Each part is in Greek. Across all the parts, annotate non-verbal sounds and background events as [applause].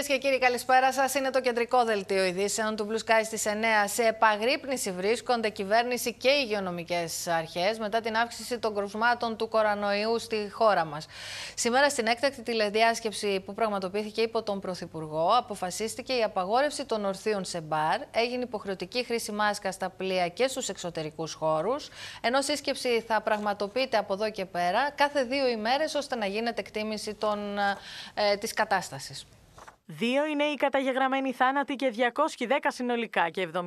Κυρίες και κύριοι, καλησπέρα σας. Είναι το κεντρικό δελτίο ειδήσεων του Blue Sky στις 9. Σε επαγρύπνηση βρίσκονται κυβέρνηση και υγειονομικές αρχές μετά την αύξηση των κρουσμάτων του κορονοϊού στη χώρα μας. Σήμερα, στην έκτακτη τηλεδιάσκεψη που πραγματοποιήθηκε υπό τον Πρωθυπουργό, αποφασίστηκε η απαγόρευση των ορθίων σε μπαρ, έγινε υποχρεωτική χρήση μάσκας στα πλοία και στους εξωτερικούς χώρους, ενώ σύσκεψη θα πραγματοποιείται από εδώ και πέρα κάθε δύο ημέρες ώστε να γίνεται εκτίμηση ε, της κατάστασης. Δύο είναι οι καταγεγραμμένοι θάνατοι και 210 συνολικά και 77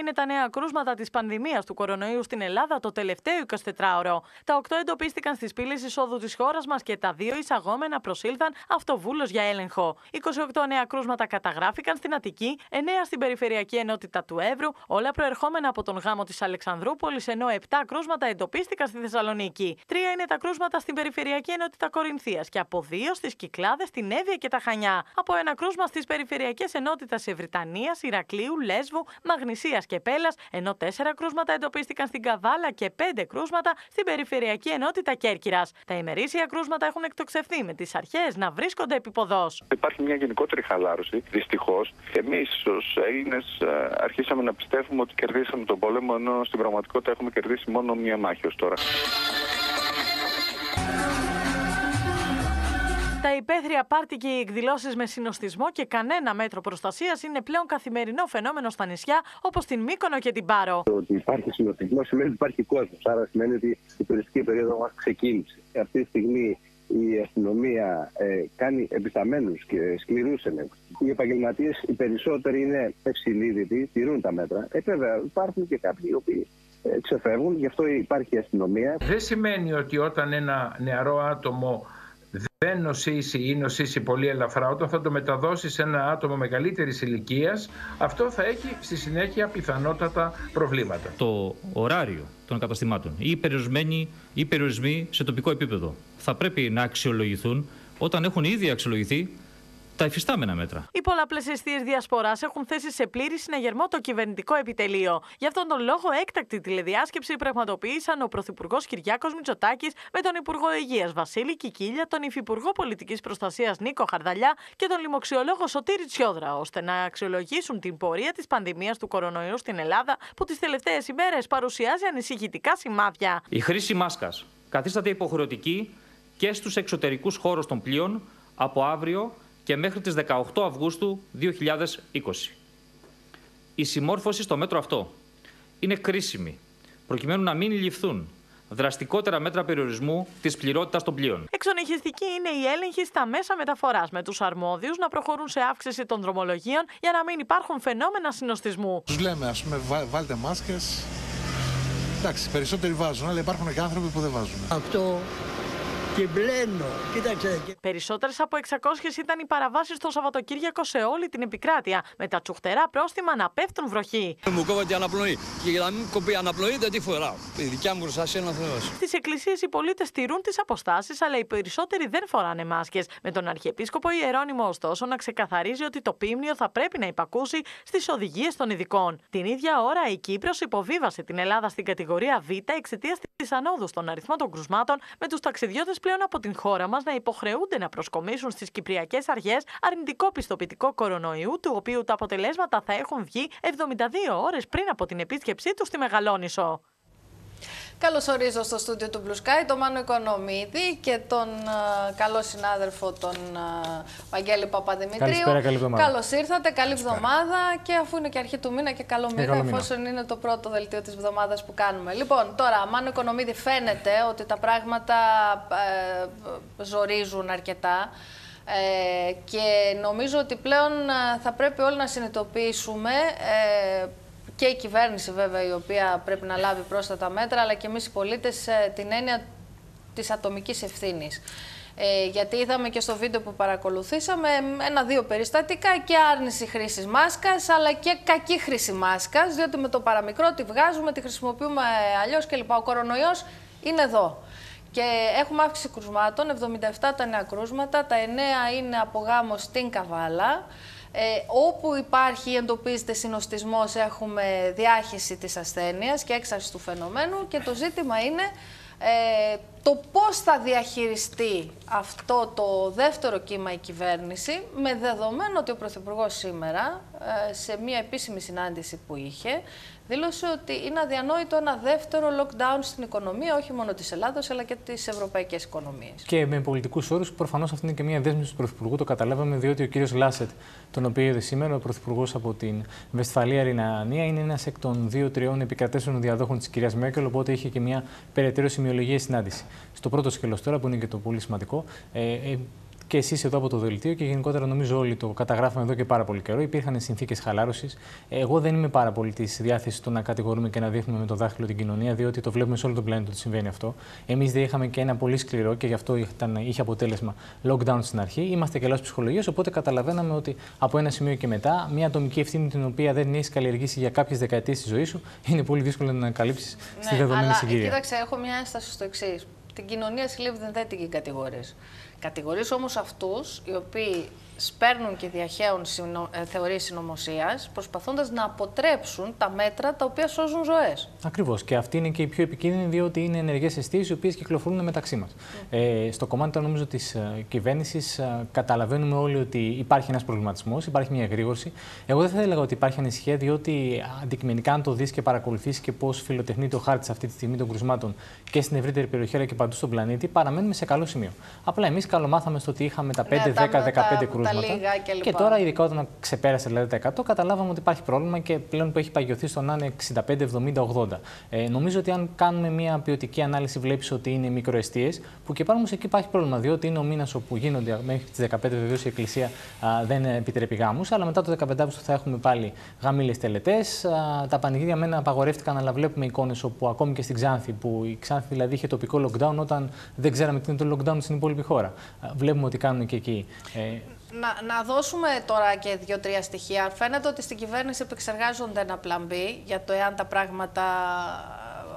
είναι τα νέα κρούσματα της πανδημίας του κορονοϊού στην Ελλάδα το τελευταίο 24ωρο. Τα 8 εντοπίστηκαν στις πύλες εισόδου της χώρας μας και τα δύο εισαγόμενα προσήλθαν αυτοβούλο για έλεγχο. 28 νέα κρούσματα καταγράφηκαν στην Αττική, 9 στην περιφερειακή ενότητα του Εύρου, όλα προερχόμενα από τον γάμο της Αλεξανδρούπολης, ενώ 7 κρούσματα εντοπίστηκαν στη Θεσσαλονίκη. Τρία είναι τα κρούσματα στην περιφερειακή ενότητα Κορινθίας και από δύο στις Κυκλάδες, την Εύβοια και τα Χανιά. Από ένα κρούσμα στις περιφερειακές ενότητες Ευρυτανία, Ηρακλείου, Λέσβου, Μαγνησίας και Πέλας, ενώ τέσσερα κρούσματα εντοπίστηκαν στην Καβάλα και πέντε κρούσματα στην περιφερειακή ενότητα Κέρκυρας. Τα ημερήσια κρούσματα έχουν εκτοξευθεί με τις αρχές να βρίσκονται επιποδό. Υπάρχει μια γενικότερη χαλάρωση. Δυστυχώς, εμείς ως Έλληνες ε, αρχίσαμε να πιστεύουμε ότι κερδίσαμε τον πόλεμο, ενώ στην πραγματικότητα έχουμε κερδίσει μόνο μία μάχη ως τώρα. Υπαίθρια πάρτι και οι εκδηλώσεις με συνοστισμό και κανένα μέτρο προστασίας είναι πλέον καθημερινό φαινόμενο στα νησιά όπως την Μύκονο και την Πάρο. Το ότι υπάρχει συνοστισμό σημαίνει ότι υπάρχει κόσμος. Άρα σημαίνει ότι η τουριστική περίοδο μας ξεκίνησε. Αυτή τη στιγμή η αστυνομία ε, κάνει επισταμένους και σκληρούς ελέγχους. Οι επαγγελματίες, οι περισσότεροι είναι ευσυνείδητοι, τηρούν τα μέτρα. Ε, βέβαια, υπάρχουν και κάποιοι οι οποίοι ε, ξεφεύγουν, γι' αυτό υπάρχει η αστυνομία. Δεν σημαίνει ότι όταν ένα νεαρό άτομο δεν νοσήσει ή νοσήσει πολύ ελαφρά, όταν θα το μεταδώσει σε ένα άτομο μεγαλύτερης ηλικίας, αυτό θα έχει στη συνέχεια πιθανότατα προβλήματα. Το ωράριο των καταστημάτων ή οι περιορισμένοι ή περιορισμοί σε τοπικό επίπεδο θα πρέπει να αξιολογηθούν όταν έχουν ήδη αξιολογηθεί τα υφιστάμενα μέτρα. Οι πολλαπλές αιστείες διασποράς έχουν θέσει σε πλήρη συναγερμό το κυβερνητικό επιτελείο. Γι' αυτόν τον λόγο, έκτακτη τηλεδιάσκεψη πραγματοποίησαν ο Πρωθυπουργός Κυριάκος Μητσοτάκης με τον Υπουργό Υγείας Βασίλη Κικίλια, τον Υφυπουργό Πολιτικής Προστασίας Νίκο Χαρδαλιά και τον λοιμοξιολόγο Σωτήρη Τσιόδρα, ώστε να αξιολογήσουν την πορεία της πανδημίας του κορονοϊού στην Ελλάδα, που τις τελευταίες ημέρες παρουσιάζει ανησυχητικά σημάδια. Η χρήση μάσκας καθίσταται υποχρεωτική και στους εξωτερικούς χώρους των πλοίων από αύριο και μέχρι τις 18 Αυγούστου 2020. Η συμμόρφωση στο μέτρο αυτό είναι κρίσιμη, προκειμένου να μην ληφθούν δραστικότερα μέτρα περιορισμού της πληρότητας των πλοίων. Εξονυχιστική είναι η έλεγχη στα μέσα μεταφοράς, με τους αρμόδιους να προχωρούν σε αύξηση των δρομολογίων για να μην υπάρχουν φαινόμενα συνοστισμού. Τους λέμε, ας πούμε, βάλτε μάσκες. Εντάξει, περισσότεροι βάζουν, αλλά υπάρχουν και άνθρωποι που δεν βάζουν. Αυτό και μπλένω. Κοίταξε. Περισσότερες από 600 ήταν οι παραβάσεις το Σαββατοκύριακο σε όλη την επικράτεια, με τα τσουχτερά πρόστιμα να πέφτουν βροχή. Μου κόβεται η αναπνοή. Και για να μην κοπεί η αναπνοή δεν τη φοράω. Η δικιά μου προστασία είναι ο Θεός. Στις εκκλησίες οι πολίτες τηρούν τις αποστάσεις, αλλά οι περισσότεροι δεν φοράνε μάσκες. Με τον Αρχιεπίσκοπο Ιερόνιμο, ωστόσο, να ξεκαθαρίζει ότι το πίμνιο θα πρέπει να υπακούσει στις οδηγίες των ειδικών. Την ίδια ώρα η Κύπρος υποβίβασε την Ελλάδα στην κατηγορία Β εξαιτίας της ανόδου των αριθμών των κρουσμάτων με τους ταξιδιώτες πλέον από την χώρα μας να υποχρεούνται να προσκομίσουν στις Κυπριακές Αρχές αρνητικό πιστοποιητικό κορονοϊού, του οποίου τα αποτελέσματα θα έχουν βγει 72 ώρες πριν από την επίσκεψή τους στη Μεγαλόνισο. Καλώ ορίζω στο στούντιο του Blue Sky τον Μάνο Οικονομίδη και τον uh, καλό συνάδελφο τον uh, Βαγγέλη Παπαδημητρίου. Καλησπέρα, καλή εβδομάδα. Καλώς ήρθατε, καλή εβδομάδα και αφού είναι και αρχή του μήνα και καλό μήνα, καλό εφόσον είναι το πρώτο δελτίο της εβδομάδας που κάνουμε. Λοιπόν, τώρα, Μάνο Οικονομίδη, φαίνεται ότι τα πράγματα ε, ζορίζουν αρκετά. Ε, και νομίζω ότι πλέον θα πρέπει όλοι να συνειδητοποιήσουμε ε, και η κυβέρνηση βέβαια η οποία πρέπει να λάβει πρόσθετα μέτρα, αλλά και εμείς οι πολίτες ε, την έννοια της ατομικής ευθύνης. Ε, γιατί είδαμε και στο βίντεο που παρακολουθήσαμε ένα-δύο περιστατικά και άρνηση χρήσης μάσκας αλλά και κακή χρήση μάσκας διότι με το παραμικρό τη βγάζουμε, τη χρησιμοποιούμε αλλιώς κλπ. Ο κορονοϊός είναι εδώ. Και έχουμε αύξηση κρουσμάτων, 77 τα νέα κρούσματα, τα 9 είναι από γάμο στην Καβάλα. Ε, όπου υπάρχει ή εντοπίζεται συνοστισμός έχουμε διάχυση της ασθένειας και έξαρση του φαινομένου και το ζήτημα είναι ε, το πώς θα διαχειριστεί αυτό το δεύτερο κύμα η κυβέρνηση με δεδομένο ότι ο Πρωθυπουργός σήμερα ε, σε μια επίσημη συνάντηση που είχε δήλωσε ότι είναι αδιανόητο ένα δεύτερο lockdown στην οικονομία, όχι μόνο της Ελλάδα, αλλά και τι ευρωπαϊκέ οικονομίε. Και με πολιτικούς όρους, προφανώς αυτή είναι και μια δέσμευση του Πρωθυπουργού. Το καταλάβαμε, διότι ο κύριος Λάσετ, τον οποίο είδε σήμερα, ο Πρωθυπουργός από την Βεσφαλία Ρινανία, είναι ένας εκ των δύο-τριών επικρατέσεων διαδόχων της κυρίας Μέρκελ, οπότε είχε και μια περαιτέρω σημειολογία συνάντηση. Στο πρώτο σκελό τώρα, που είναι και το πολύ σημαντικό, ε, ε, και εσείς εδώ από το δελτίο και γενικότερα νομίζω όλοι το καταγράφουμε εδώ και πάρα πολύ καιρό. Υπήρχαν συνθήκες χαλάρωσης. Εγώ δεν είμαι πάρα πολύ της διάθεσης του να κατηγορούμε και να δείχνουμε με το δάχτυλο την κοινωνία, διότι το βλέπουμε σε όλο τον πλανήτη ότι συμβαίνει αυτό. Εμείς δεν είχαμε και ένα πολύ σκληρό και γι' αυτό ήταν, είχε αποτέλεσμα lockdown στην αρχή. Είμαστε και λάθος ψυχολογία, οπότε καταλαβαίναμε ότι από ένα σημείο και μετά, μια ατομική ευθύνη την οποία δεν έχει καλλιεργήσει για κάποιες δεκαετίες της ζωής σου, είναι πολύ δύσκολο να ανακαλύψεις ναι, στη δεδομένη αλλά, συγκυρία. Κοίταξε, έχω μια ένσταση στο εξής. Την κοινωνία συλλήβδη δεν την κατηγορεί. Κατηγορείς όμως αυτούς οι οποίοι σπέρνουν και διαχέουν συνο... Ε, θεωρίες συνωμοσίας, προσπαθώντας να αποτρέψουν τα μέτρα τα οποία σώζουν ζωές. Ακριβώς. Και αυτή είναι και η πιο επικίνδυνη, διότι είναι ενεργές αισθήσεις οι οποίες κυκλοφορούν μεταξύ μας. Ε, στο κομμάτι νομίζω της uh, κυβέρνησης uh, καταλαβαίνουμε όλοι ότι υπάρχει ένας προβληματισμός, υπάρχει μια εγρήγορση. Εγώ δεν θα έλεγα ότι υπάρχει ανησυχία, διότι αντικειμενικά αν το δεις και παρακολουθείς και πώς φιλοτεχνείται ο χάρτης αυτή τη στιγμή των κρουσμάτων και στην ευρύτερη περιοχή αλλά και παντού στον πλανήτη, παραμένουμε σε καλό σημείο. Απλά εμείς καλομάθαμε στο ότι είχαμε τα 5, 10, 15 κρούσματα κρούσματα. και, τώρα, ειδικά όταν ξεπέρασε δηλαδή, τα 100, καταλάβαμε ότι υπάρχει πρόβλημα και πλέον που έχει παγιωθεί στο να είναι 65, 70, 80. Ε, νομίζω ότι αν κάνουμε μια ποιοτική ανάλυση, βλέπεις ότι είναι μικροαιστείες, που και πάνω όμως εκεί υπάρχει πρόβλημα, διότι είναι ο μήνας όπου γίνονται μέχρι τις 15 βεβαίως η Εκκλησία α, δεν επιτρέπει γάμους, αλλά μετά το 15 Αύγουστο θα έχουμε πάλι γαμήλες τελετές. Τα πανηγύρια μένα απαγορεύτηκαν, αλλά βλέπουμε εικόνες όπου ακόμη και στην Ξάνθη, που η Ξάνθη δηλαδή είχε τοπικό lockdown όταν δεν ξέραμε τι είναι το lockdown στην υπόλοιπη χώρα. Βλέπουμε ότι κάνουν και εκεί. Ε, να, να δώσουμε τώρα και δύο-τρία στοιχεία. Φαίνεται ότι στην κυβέρνηση επεξεργάζονται ένα πλαν B για το εάν τα πράγματα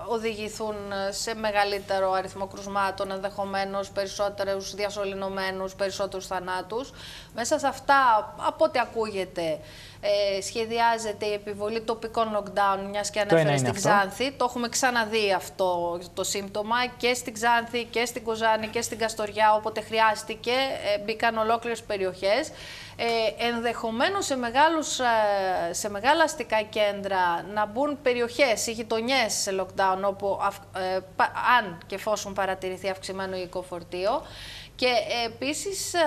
οδηγηθούν σε μεγαλύτερο αριθμό κρουσμάτων, ενδεχομένως περισσότερους διασωληνωμένους, περισσότερους θανάτους. Μέσα σε αυτά, από ό,τι ακούγεται, ε, σχεδιάζεται η επιβολή τοπικών lockdown, μιας και ανέφερε στην Ξάνθη. Το έχουμε ξαναδεί αυτό το σύμπτωμα και στην Ξάνθη και στην Κοζάνη και στην Καστοριά, όποτε χρειάστηκε, ε, μπήκαν ολόκληρες περιοχές. Ε, ενδεχομένως σε, μεγάλους, ε, σε μεγάλα αστικά κέντρα να μπουν περιοχές ή γειτονιές σε lockdown όπου ε, αν και εφόσον παρατηρηθεί αυξημένο υλικό φορτίο και επίσης ε,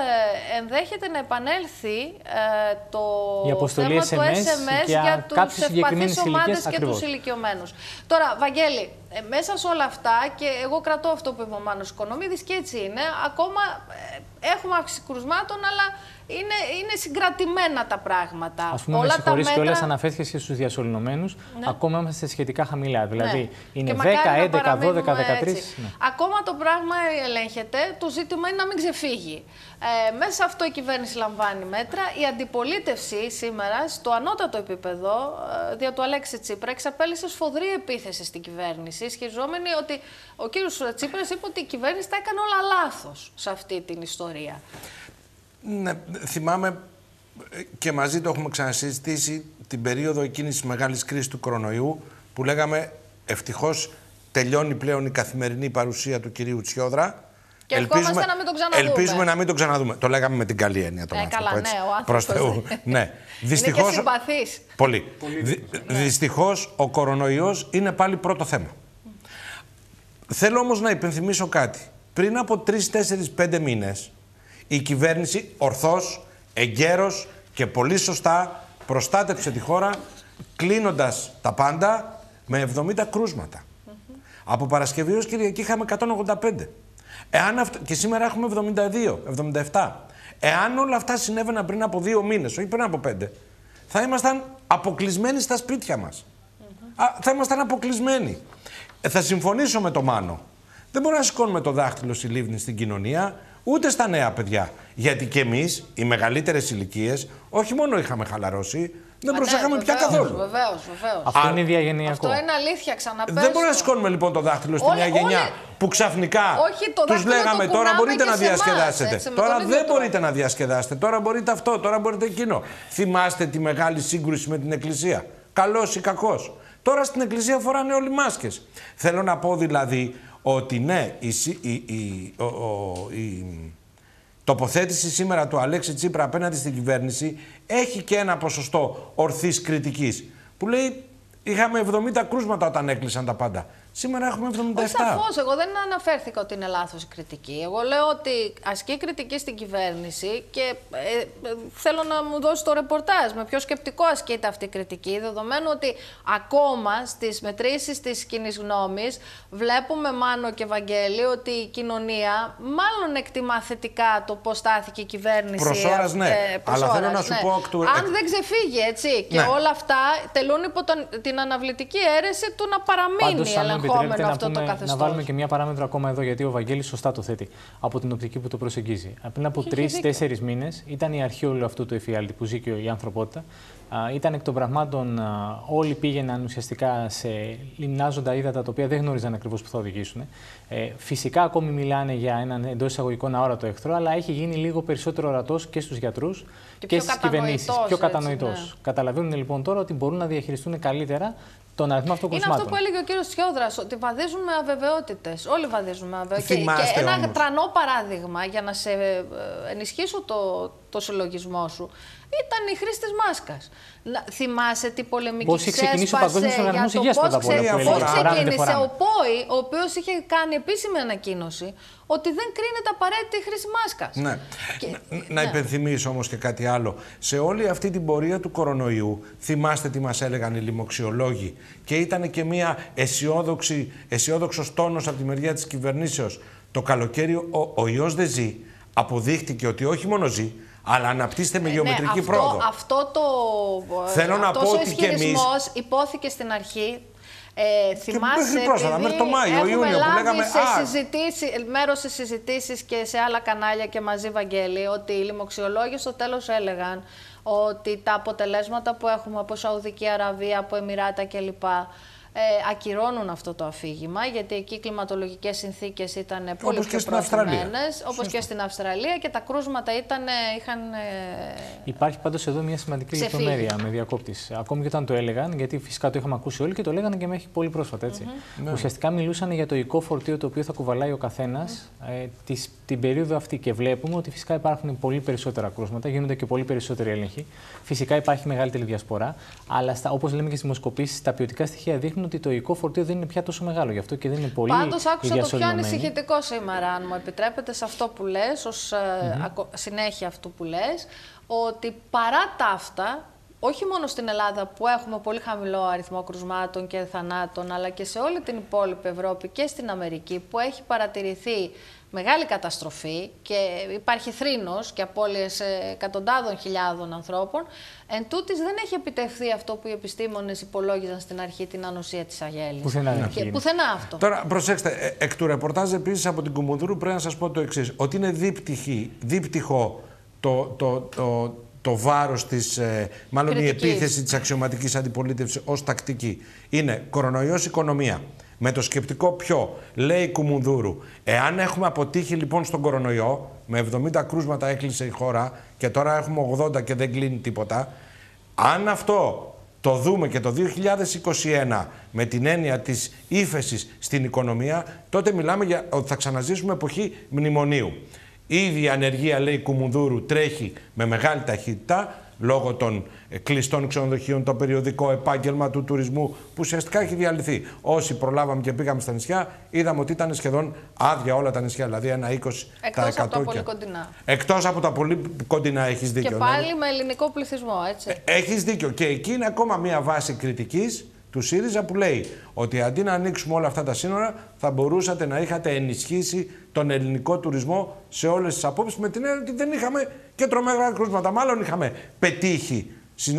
ενδέχεται να επανέλθει ε, το θέμα SMS του SMS για, για τους ευπαθείς ομάδες και τους ηλικιωμένους. Τώρα, Βαγγέλη, ε, μέσα σε όλα αυτά, και εγώ κρατώ αυτό που είπε ο Μάνος Οικονομίδης και έτσι είναι, ακόμα έχουμε αύξηση κρουσμάτων, αλλά είναι, είναι συγκρατημένα τα πράγματα. Α πούμε, Όλα με συγχωρείς μέτρα... κιόλας αναφέρθηκες και στους διασωληνωμένους, ναι. ακόμα είμαστε σχετικά χαμηλά. Δηλαδή ναι. είναι 10, 11, 12, 13. Ναι. Ακόμα το πράγμα ελέγχεται, το ζήτημα είναι να μην ξεφύγει. Ε, μέσα σε αυτό η κυβέρνηση λαμβάνει μέτρα. Η αντιπολίτευση σήμερα, στο ανώτατο επίπεδο, ε, δια του Αλέξη Τσίπρα, εξαπέλυσε σφοδρή επίθεση στην κυβέρνηση, ισχυριζόμενη ότι ο κύριος Τσίπρας είπε ότι η κυβέρνηση τα έκανε όλα λάθος σε αυτή την ιστορία. Ναι, θυμάμαι και μαζί το έχουμε ξανασυζητήσει την περίοδο εκείνης της μεγάλης κρίσης του κορονοϊού που λέγαμε ευτυχώς τελειώνει πλέον η καθημερινή παρουσία του κυρίου Τσιόδρα. Και ελπίζουμε να μην τον ξαναδούμε. Ελπίζουμε να μην τον ξαναδούμε. Το λέγαμε με την καλή έννοια τον ε, άνθρωπο. Καλά, έτσι. ναι, ο άνθρωπος. Προς Θεού. [laughs] ναι. Δυστυχώς, είναι και συμπαθής. Πολύ. Πολύ Δυ, ναι. Δυστυχώς ο κορονοϊός είναι πάλι πρώτο θέμα. Θέλω όμως να υπενθυμίσω κάτι. Πριν από 3, 4, 5 μήνες η κυβέρνηση ορθώς, εγκαίρος και πολύ σωστά προστάτεψε τη χώρα κλείνοντας τα πάντα με 70 κρούσματα. Από Παρασκευή ως Κυριακή είχαμε 185. Εάν Και σήμερα έχουμε 72, 77. Εάν όλα αυτά συνέβαιναν πριν από δύο μήνες, όχι πριν από πέντε, θα ήμασταν αποκλεισμένοι στα σπίτια μας. Α, θα ήμασταν αποκλεισμένοι. Ε, θα συμφωνήσω με το Μάνο. Δεν μπορούμε να σηκώνουμε το δάχτυλο στη λίβνη στην κοινωνία ούτε στα νέα παιδιά. Γιατί και εμείς, οι μεγαλύτερες ηλικίες, όχι μόνο είχαμε χαλαρώσει, δεν προσέχαμε πια καθόλου. Βεβαίως, βεβαίως. Αυτό είναι διαγενειακό. Αυτό είναι αλήθεια, ξαναπέσω. Δεν μπορούμε να σηκώνουμε λοιπόν το δάχτυλο στη νέα γενιά που ξαφνικά τους λέγαμε τώρα μπορείτε να διασκεδάσετε. τώρα δεν μπορείτε να διασκεδάσετε. Τώρα μπορείτε αυτό, τώρα μπορείτε εκείνο. Θυμάστε τη μεγάλη σύγκρουση με την Εκκλησία. Καλός ή κακός. Τώρα στην Εκκλησία φοράνε όλοι μάσκες. Θέλω να πω δηλαδή ότι ναι, η, η, η, ο, ο, η τοποθέτηση σήμερα του Αλέξη Τσίπρα απέναντι στην κυβέρνηση έχει και ένα ποσοστό ορθής κριτικής που λέει είχαμε 70 κρούσματα όταν έκλεισαν τα πάντα. Σήμερα έχουμε 77. Όχι σαφώς. Εγώ δεν αναφέρθηκα ότι είναι λάθος η κριτική. Εγώ λέω ότι ασκεί κριτική στην κυβέρνηση και ε, ε, θέλω να μου δώσει το ρεπορτάζ με ποιο σκεπτικό ασκείται αυτή η κριτική, δεδομένου ότι ακόμα στις μετρήσεις της κοινής γνώμης βλέπουμε, Μάνο και Βαγγέλη, ότι η κοινωνία μάλλον εκτιμά θετικά το πώς στάθηκε η κυβέρνηση. Προσώρας, ναι. Ε, Αλλά θέλω να σου ναι. πω. Ακτου... Αν δεν ξεφύγει, έτσι. Και ναι. όλα αυτά τελούν υπό τον, την αναβλητική αίρεση του να παραμείνει επιτρέπετε να, πούμε, να βάλουμε και μια παράμετρο ακόμα εδώ, γιατί ο Βαγγέλης σωστά το θέτει από την οπτική που το προσεγγίζει. Πριν από τρει-τέσσερι μήνες ήταν η αρχή όλου αυτού του εφιάλτη που ζει και η ανθρωπότητα. Ήταν εκ των πραγμάτων όλοι πήγαιναν ουσιαστικά σε λιμνάζοντα ύδατα τα οποία δεν γνώριζαν ακριβώς που θα οδηγήσουν. Ε, φυσικά ακόμη μιλάνε για έναν εντός εισαγωγικών αόρατο εχθρό, αλλά έχει γίνει λίγο περισσότερο ορατός και στους γιατρούς και, και στις κυβερνήσεις. Πιο κατανοητός. Ναι. Καταλαβαίνουν λοιπόν τώρα ότι μπορούν να διαχειριστούν καλύτερα τον αριθμό αυτών Είναι αυτό που έλεγε ο κύριος Τσιόδρα, ότι βαδίζουν με αβεβαιότητες. Όλοι βαδίζουν με αβεβαιότητε. Και, και ένα όμως. τρανό παράδειγμα για να σε ε, ενισχύσω το, το συλλογισμό σου ήταν η χρήση τη μάσκα. Θυμάσαι τι πολεμική Πώς ξεκινήσει ο Παγκόσμιος Οργανισμός Υγείας πρώτα απ' όλα. Πώς ξεκίνησε ο ΠΟΗ, ο οποίος είχε κάνει επίσημη ανακοίνωση ότι δεν κρίνεται απαραίτητη η χρήση μάσκας. Ναι. να ναι. υπενθυμίσω όμως και κάτι άλλο. Σε όλη αυτή την πορεία του κορονοϊού, θυμάστε τι μας έλεγαν οι λοιμοξιολόγοι και ήταν και μια αισιόδοξος τόνος από τη μεριά της κυβερνήσεως. Το καλοκαίρι ο, ο ιός δεν ζει. Αποδείχτηκε ότι όχι μόνο ζει, αλλά αναπτύσσεται με ε, γεωμετρική ναι, πρόοδο. Αυτό το. Θέλω να πω ότι και εμεί. υπόθηκε στην αρχή. Ε, θυμάσαι, και πρόσφατα, μέχρι το Μάιο, έχουμε Ιούνιο που λέγαμε σε συζητήσει, μέρος σε συζητήσεις και σε άλλα κανάλια και μαζί Βαγγέλη ότι οι λοιμοξιολόγοι στο τέλος έλεγαν ότι τα αποτελέσματα που έχουμε από Σαουδική Αραβία, από Εμμυράτα κλπ ε, ακυρώνουν αυτό το αφήγημα, γιατί εκεί οι κλιματολογικές συνθήκες ήταν πολύ όπως πιο προθυμένες, όπως και στην Αυστραλία και τα κρούσματα ήταν, είχαν... Ε, Υπάρχει πάντως εδώ μια σημαντική ξεφύγει. λεπτομέρεια με διακόπτης. Ακόμη και όταν το έλεγαν, γιατί φυσικά το είχαμε ακούσει όλοι και το έλεγαν και μέχρι πολύ πρόσφατα, έτσι. Mm -hmm. Ουσιαστικά μιλούσαν για το οικό φορτίο το οποίο θα κουβαλάει ο καθένας mm -hmm. ε, την περίοδο αυτή και βλέπουμε ότι φυσικά υπάρχουν πολύ περισσότερα κρούσματα, γίνονται και πολύ περισσότεροι έλεγχοι. Φυσικά υπάρχει μεγαλύτερη διασπορά, αλλά όπως λέμε και στις δημοσκοπήσεις, τα ποιοτικά στοιχεία δείχνουν ότι το οικό φορτίο δεν είναι πια τόσο μεγάλο. Γι' αυτό και δεν είναι πολύ Πάντως, άκουσα το πιο ανησυχητικό σήμερα, αν μου επιτρέπετε, σε αυτό που λες, ως mm συνέχεια αυτού που λες, ότι παρά τα αυτά, όχι μόνο στην Ελλάδα που έχουμε πολύ χαμηλό αριθμό κρουσμάτων και θανάτων, αλλά και σε όλη την υπόλοιπη Ευρώπη και στην Αμερική που έχει παρατηρηθεί μεγάλη καταστροφή και υπάρχει θρήνος και απώλειες εκατοντάδων χιλιάδων ανθρώπων, εν τούτης δεν έχει επιτευχθεί αυτό που οι επιστήμονες υπολόγιζαν στην αρχή την ανοσία της αγέλης. Πουθενά, και, πουθενά αυτό. Τώρα προσέξτε, ε, εκ του ρεπορτάζ επίσης από την Κουμουνδούρου πρέπει να σας πω το εξής, ότι είναι δίπτυχη, δίπτυχο το, το, το, το βάρος της, ε, μάλλον η επίθεση της αξιωματικής αντιπολίτευσης ως τακτική. Είναι κορονοϊός οικονομία. Με το σκεπτικό ποιο, λέει η Κουμουνδούρου, εάν έχουμε αποτύχει λοιπόν στον κορονοϊό, με 70 κρούσματα έκλεισε η χώρα και τώρα έχουμε 80 και δεν κλείνει τίποτα, αν αυτό το δούμε και το 2021 με την έννοια της ύφεσης στην οικονομία, τότε μιλάμε για ότι θα ξαναζήσουμε εποχή μνημονίου. Ήδη η ανεργία, λέει Κουμουνδούρου, τρέχει με μεγάλη ταχύτητα λόγω των ε, κλειστών ξενοδοχείων, το περιοδικό επάγγελμα του τουρισμού που ουσιαστικά έχει διαλυθεί. Όσοι προλάβαμε και πήγαμε στα νησιά, είδαμε ότι ήταν σχεδόν άδεια όλα τα νησιά, δηλαδή ένα 20%. Εκτός από τα πολύ κοντινά. Εκτός από τα πολύ κοντινά έχεις δίκιο. Και πάλι ναι. με ελληνικό πληθυσμό, έτσι. Ε, έχεις δίκιο. Και εκεί είναι ακόμα μία βάση κριτικής του ΣΥΡΙΖΑ που λέει ότι αντί να ανοίξουμε όλα αυτά τα σύνορα, θα μπορούσατε να είχατε ενισχύσει τον ελληνικό τουρισμό σε όλες τις απόψεις. Με την έννοια ότι δεν είχαμε και τρομερά κρούσματα. Μάλλον είχαμε πετύχει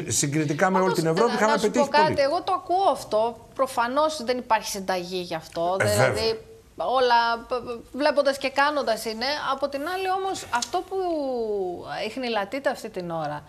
συγκριτικά με όλη την Ευρώπη. Να, είχαμε να σου πετύχει. Πω κάτι, εγώ το ακούω αυτό. Προφανώς δεν υπάρχει συνταγή γι' αυτό. Ε, δηλαδή, όλα βλέποντας και κάνοντας είναι. Από την άλλη όμως αυτό που χνηλατείται αυτή την ώρα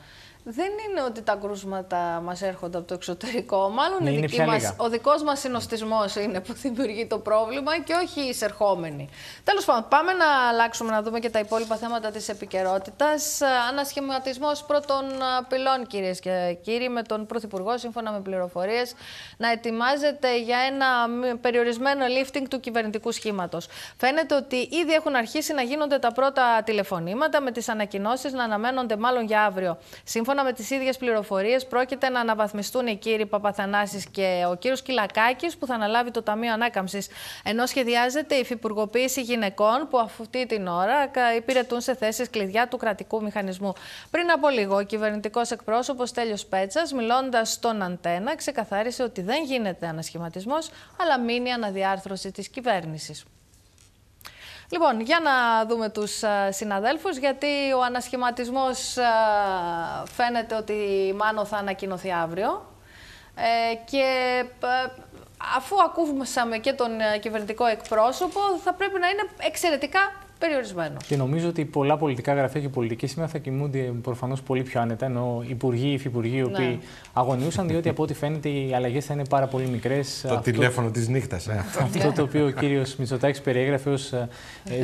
δεν είναι ότι τα κρούσματα μας έρχονται από το εξωτερικό. Μάλλον Ναι, η είναι δική πια μας, λίγα. ο δικός μας συνοστισμός είναι που δημιουργεί το πρόβλημα και όχι οι εισερχόμενοι. Τέλος πάντων, πάμε να αλλάξουμε να δούμε και τα υπόλοιπα θέματα της επικαιρότητας. Ανασχηματισμός πρώτων α, πυλών, κυρίες και κύριοι, με τον Πρωθυπουργό, σύμφωνα με πληροφορίες, να ετοιμάζεται για ένα μη- περιορισμένο lifting του κυβερνητικού σχήματος. Φαίνεται ότι ήδη έχουν αρχίσει να γίνονται τα πρώτα τηλεφωνήματα με τις ανακοινώσεις να αναμένονται μάλλον για αύριο. Σύμφωνα με τις ίδιες πληροφορίες, πρόκειται να αναβαθμιστούν οι κύριοι Παπαθανάσης και ο κύριος Κυλακάκης, που θα αναλάβει το Ταμείο Ανάκαμψης. Ενώ σχεδιάζεται η υφυπουργοποίηση γυναικών, που αυτή την ώρα κα- υπηρετούν σε θέσεις κλειδιά του κρατικού μηχανισμού. Πριν από λίγο, ο κυβερνητικός εκπρόσωπος Τέλειο Πέτσας, μιλώντας στον Αντένα, ξεκαθάρισε ότι δεν γίνεται ανασχηματισμός, αλλά μήνυ αναδιάρθρωση της κυβέρνησης. Λοιπόν, για να δούμε τους α, συναδέλφους, γιατί ο ανασχηματισμός α, φαίνεται ότι μάλλον θα ανακοινωθεί αύριο. Ε, και α, αφού ακούσαμε και τον α, κυβερνητικό εκπρόσωπο, θα πρέπει να είναι εξαιρετικά περιορισμένος. Και νομίζω ότι πολλά πολιτικά γραφεία και πολιτικοί σήμερα θα κοιμούνται προφανώς πολύ πιο άνετα. Ενώ υπουργοί, υφυπουργοί, οι οποίοι Ναι. αγωνιούσαν, διότι από ό,τι φαίνεται οι αλλαγές θα είναι πάρα πολύ μικρές. Το τηλέφωνο της νύχτας. Ε. Αυτό το οποίο ο κύριος Μητσοτάκης περιέγραφε ως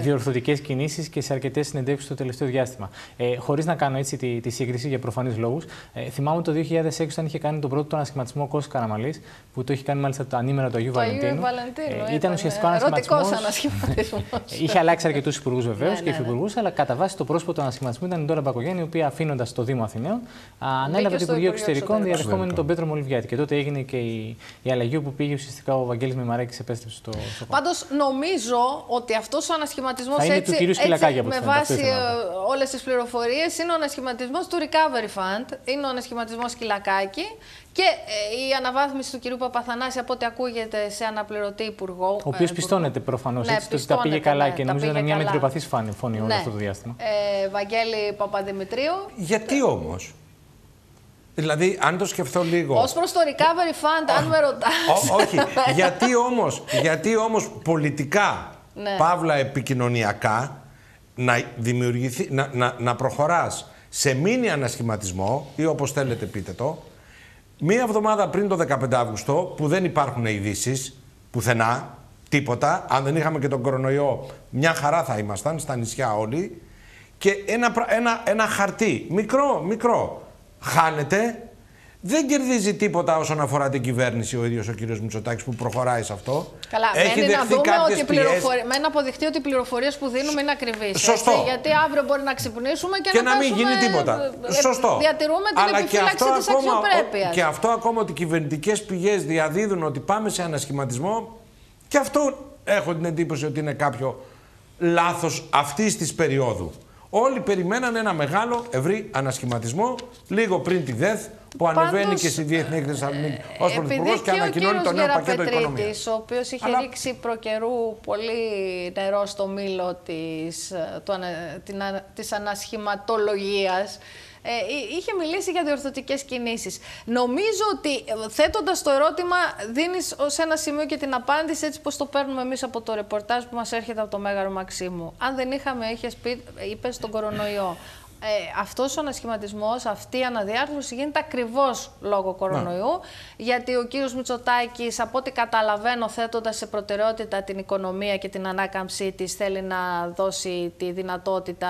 διορθωτικές κινήσεις και σε αρκετές συνεντεύξεις το τελευταίο διάστημα. Ε, Χωρίς να κάνω έτσι τη, τη σύγκριση για προφανείς λόγους, ε, θυμάμαι το 2006 όταν είχε κάνει τον πρώτο του ανασχηματισμό Κώστας Καραμαλής, που το είχε κάνει μάλιστα το ανήμερα του Αγίου Το Αγίου Βαλεντίνου. Βαλεντίνου Ε, ήταν ουσιαστικά ο ερωτικός ανασχηματισμό. ανασχηματισμός. Είχε αλλάξει αρκετούς υπουργούς βεβαίως Ναι, και ναι, ναι. υφυπουργούς, αλλά κατά βάση το πρόσωπο του ανασχηματισμού ήταν η Ντόρα Μπακογέννη, η οποία αφήνοντας το Δήμο Αθηναίων, α, ανέλαβε το στο Υπουργείο Υπουργείο Εξωτερικών, Εξωτερικών. διαδεχόμενη τον Πέτρο Μολυβιάτη. Και τότε έγινε και η, η αλλαγή όπου πήγε ουσιαστικά ο Βαγγέλης Μημαράκης επέστρεψε στο, στο κόμμα. Πάντως νομίζω ότι αυτός ο ανασχηματισμός Θα είναι έτσι, του κυρίου έτσι, Σκυλακάκη, από ό,τι με φαίνεται. Αυτό βάση ήθελα να όλες τις πληροφορίες είναι ο ανασχηματισμός του Recovery Fund, είναι ο ανασχηματισμός Σκυλακάκη και ε, η αναβάθμιση του κυρίου Παπαθανάση από ό,τι ακούγεται σε αναπληρωτή υπουργό. Ο οποίος ε, πιστώνεται προφανώς. Ναι, έτσι, το ότι τα πήγε πιστώνεται, καλά ναι, και τα νομίζω πήγε ήταν μια καλά. μετριοπαθής φωνή, φωνή όλο Ναι. αυτό το διάστημα. Ε, Βαγγέλη Παπαδημητρίου. Γιατί όμως; Δηλαδή, αν το σκεφτώ λίγο. Ω προς το Recovery Fund, αν με ρωτάς. Ό, όχι. γιατί όμως, γιατί όμως πολιτικά, Ναι. παύλα επικοινωνιακά, να, δημιουργηθεί, να, να, να προχωράς σε μήνυ ανασχηματισμό ή όπως θέλετε πείτε το, μία εβδομάδα πριν το 15 Αύγουστο, που δεν υπάρχουν ειδήσεις πουθενά, τίποτα, αν δεν είχαμε και τον κορονοϊό, μια χαρά θα ήμασταν στα νησιά όλοι, και ένα, πρα- ένα, ένα χαρτί, μικρό, μικρό, χάνεται, δεν κερδίζει τίποτα όσον αφορά την κυβέρνηση ο ίδιος ο κύριος Μητσοτάκης που προχωράει σε αυτό. Καλά, Έχει μένει να δεχθεί δούμε κάποιες ότι οι πιέσεις. πληροφορίες, μένει να αποδειχτεί ότι οι πληροφορίες που δίνουμε είναι ακριβείς. Σωστό. Γιατί αύριο μπορεί να ξυπνήσουμε και, και να μην πέσουμε, γίνει τίποτα. ε, Σωστό. Διατηρούμε την Αλλά και επιφύλαξη αυτό, της ακόμα, αξιοπρέπειας. και αυτό ακόμα ότι οι κυβερνητικές πηγές διαδίδουν ότι πάμε σε ανασχηματισμό, και αυτό έχω την εντύπωση ότι είναι κάποιο λάθος αυτής της περίοδου. Όλοι περιμέναν ένα μεγάλο ευρύ ανασχηματισμό λίγο πριν τη ΔΕΘ που ανεβαίνει Πάντως, και στη Διεθνή Έκθεση Θεσσαλονίκη ως Επειδή πρωθυπουργό και και ο ανακοινώνει το κύριος νέο πακέτο οικονομίας. Γεραπετρίτης, ο οποίος είχε Αλλά- ρίξει προκαιρού πολύ νερό στο μήλο της, ε, του, ανα- την ανα- της ανασχηματολογίας, ε, εί- είχε μιλήσει για διορθωτικές κινήσεις. Νομίζω ότι ε, θέτοντας το ερώτημα δίνεις ως ένα σημείο και την απάντηση έτσι πως το παίρνουμε εμείς από το ρεπορτάζ που μας έρχεται από το Μέγαρο Μαξίμου. Αν δεν είχαμε, είχες πει, είπες τον κορονοϊό. Ε, αυτός ο ανασχηματισμός, αυτή η αναδιάρθρωση γίνεται ακριβώς λόγω κορονοϊού, γιατί ο κύριος Μητσοτάκης, από ό,τι καταλαβαίνω, θέτοντας σε προτεραιότητα την οικονομία και την ανάκαμψή της, θέλει να δώσει τη δυνατότητα,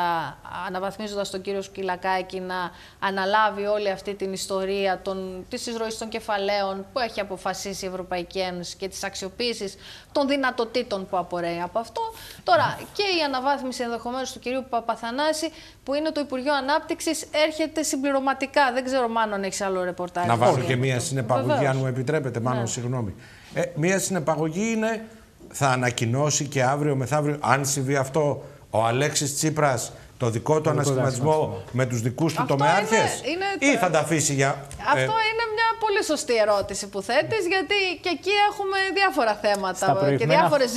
αναβαθμίζοντας τον κύριο Σκυλακάκη, να αναλάβει όλη αυτή την ιστορία των, της εισρωής των κεφαλαίων που έχει αποφασίσει η Ευρωπαϊκή Ένωση και της αξιοποίησης των δυνατοτήτων που απορρέει από αυτό. Τώρα, και η αναβάθμιση ενδεχομένως του κυρίου Παπαθανάση, που είναι το Υπουργείο Ανάπτυξης, έρχεται συμπληρωματικά. Δεν ξέρω, μάλλον αν έχεις άλλο ρεπορτάζ. Να βάλω εσύ. και μία συνεπαγωγή, Βεβαίως. αν μου επιτρέπετε, μάλλον Ναι. συγγνώμη. Ε, μία συνεπαγωγή είναι, θα ανακοινώσει και αύριο μεθαύριο, αν συμβεί αυτό, ο Αλέξης Τσίπρας το δικό του δικό του ανασχηματισμό ανασχηματισμό. με τους δικούς του Αυτό τομεάρχες είναι- είναι ή θα τα αφήσει για... Αυτό ε, είναι μια πολύ σωστή ερώτηση που θέτεις, γιατί και εκεί έχουμε διάφορα θέματα και διάφορες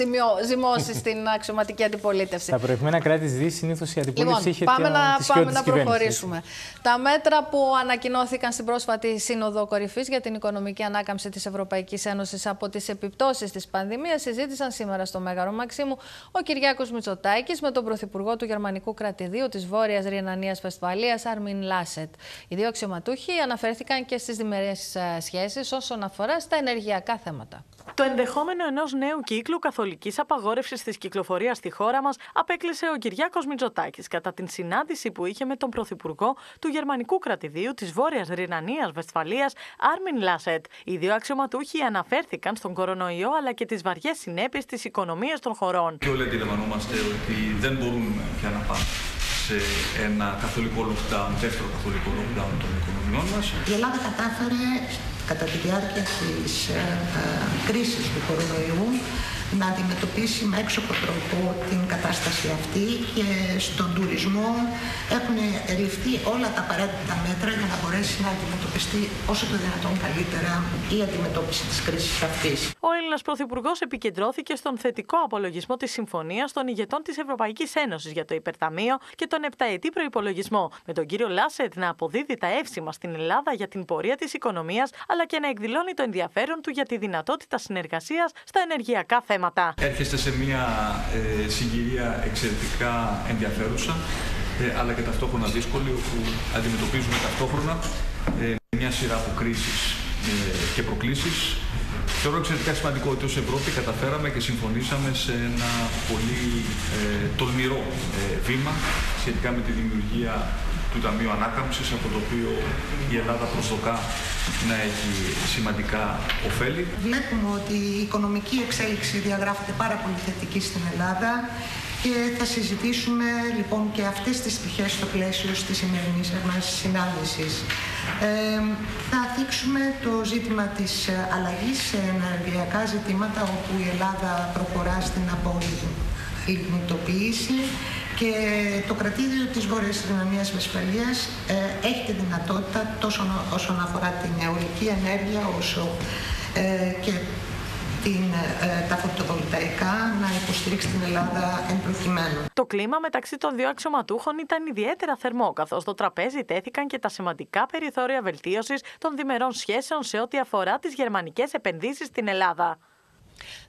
ζημιώσει στην [laughs] αξιωματική αντιπολίτευση. Στα προηγούμενα κράτη τη Δύση, συνήθως η αντιπολίτευση λοιπόν, είχε πάμε να, πάμε να προχωρήσουμε. Τα μέτρα που ανακοινώθηκαν στην πρόσφατη Σύνοδο Κορυφής για την οικονομική ανάκαμψη της Ευρωπαϊκής Ένωσης από τις επιπτώσεις της πανδημίας συζήτησαν σήμερα στο Μέγαρο Μαξίμου ο Κυριάκος Μητσοτάκης με τον Πρωθυπουργό του Γερμανικού κρατηδίου της Βόρειας Ριενανία Βεσφαλία, Αρμιν Λάσετ. Οι δύο αξιωματούχοι αναφέρθηκαν και στις διμερέ ε, σχέσεις όσον αφορά στα ενεργειακά θέματα. Το ενδεχόμενο ενός νέου κύκλου καθολικής απαγόρευσης της κυκλοφορίας στη χώρα μας απέκλεισε ο Κυριάκος Μητσοτάκης κατά την συνάντηση που είχε με τον Πρωθυπουργό του Γερμανικού κρατηδίου της Βόρειας Ρινανίας Βεσφαλία, Άρμιν Λάσετ. Οι δύο αξιωματούχοι αναφέρθηκαν στον κορονοϊό αλλά και τις βαριές συνέπειες της οικονομίας των χωρών. Και όλοι αντιλαμβανόμαστε ότι δεν μπορούμε πια να πάμε σε ένα καθολικό lockdown, δεύτερο καθολικό lockdown των οικονομιών μας. Η Ελλάδα κατάφερε κατά τη διάρκεια της ε, ε, κρίσης του κορονοϊού να αντιμετωπίσει με έξωπο τρόπο την κατάσταση αυτή και στον τουρισμό έχουν ρηφθεί όλα τα απαραίτητα μέτρα για να μπορέσει να αντιμετωπιστεί όσο το δυνατόν καλύτερα η αντιμετώπιση της κρίσης αυτής. Ο Έλληνας Πρωθυπουργός επικεντρώθηκε στον θετικό απολογισμό της συμφωνίας των ηγετών της Ευρωπαϊκής Ένωσης για το υπερταμείο και τον επταετή προπολογισμό, με τον κύριο Λάσετ να αποδίδει τα εύσημα στην Ελλάδα για την πορεία της οικονομίας, αλλά και να εκδηλώνει το ενδιαφέρον του για τη δυνατότητα συνεργασίας στα ενεργειακά θέματα θέματα. Έρχεστε σε μια ε, συγκυρία εξαιρετικά ενδιαφέρουσα, ε, αλλά και ταυτόχρονα δύσκολη, όπου αντιμετωπίζουμε ταυτόχρονα ε, μια σειρά από κρίσεις ε, και προκλήσεις. Θεωρώ εξαιρετικά σημαντικό ότι ως Ευρώπη καταφέραμε και συμφωνήσαμε σε ένα πολύ ε, τολμηρό βήμα σχετικά με τη δημιουργία του Ταμείου Ανάκαμψης, από το οποίο η Ελλάδα προσδοκά να έχει σημαντικά ωφέλη. Βλέπουμε ότι η οικονομική εξέλιξη διαγράφεται πάρα πολύ θετική στην Ελλάδα και θα συζητήσουμε λοιπόν και αυτές τις πτυχές στο πλαίσιο της σημερινής μας συνάντησης. Ε, θα θίξουμε το ζήτημα της αλλαγής σε ενεργειακά ζητήματα όπου η Ελλάδα προχωρά στην απολυτοποίηση και το κρατήδιο της Βόρειας Ρινανίας Βεσφαλίας ε, έχει τη δυνατότητα τόσο όσον αφορά την αιωλική ενέργεια όσο ε, και την, ε, τα φωτοβολταϊκά να υποστηρίξει την Ελλάδα εν προκειμένου. Το κλίμα μεταξύ των δύο αξιωματούχων ήταν ιδιαίτερα θερμό, καθώς στο τραπέζι τέθηκαν και τα σημαντικά περιθώρια βελτίωσης των διμερών σχέσεων σε ό,τι αφορά τις γερμανικές επενδύσεις στην Ελλάδα.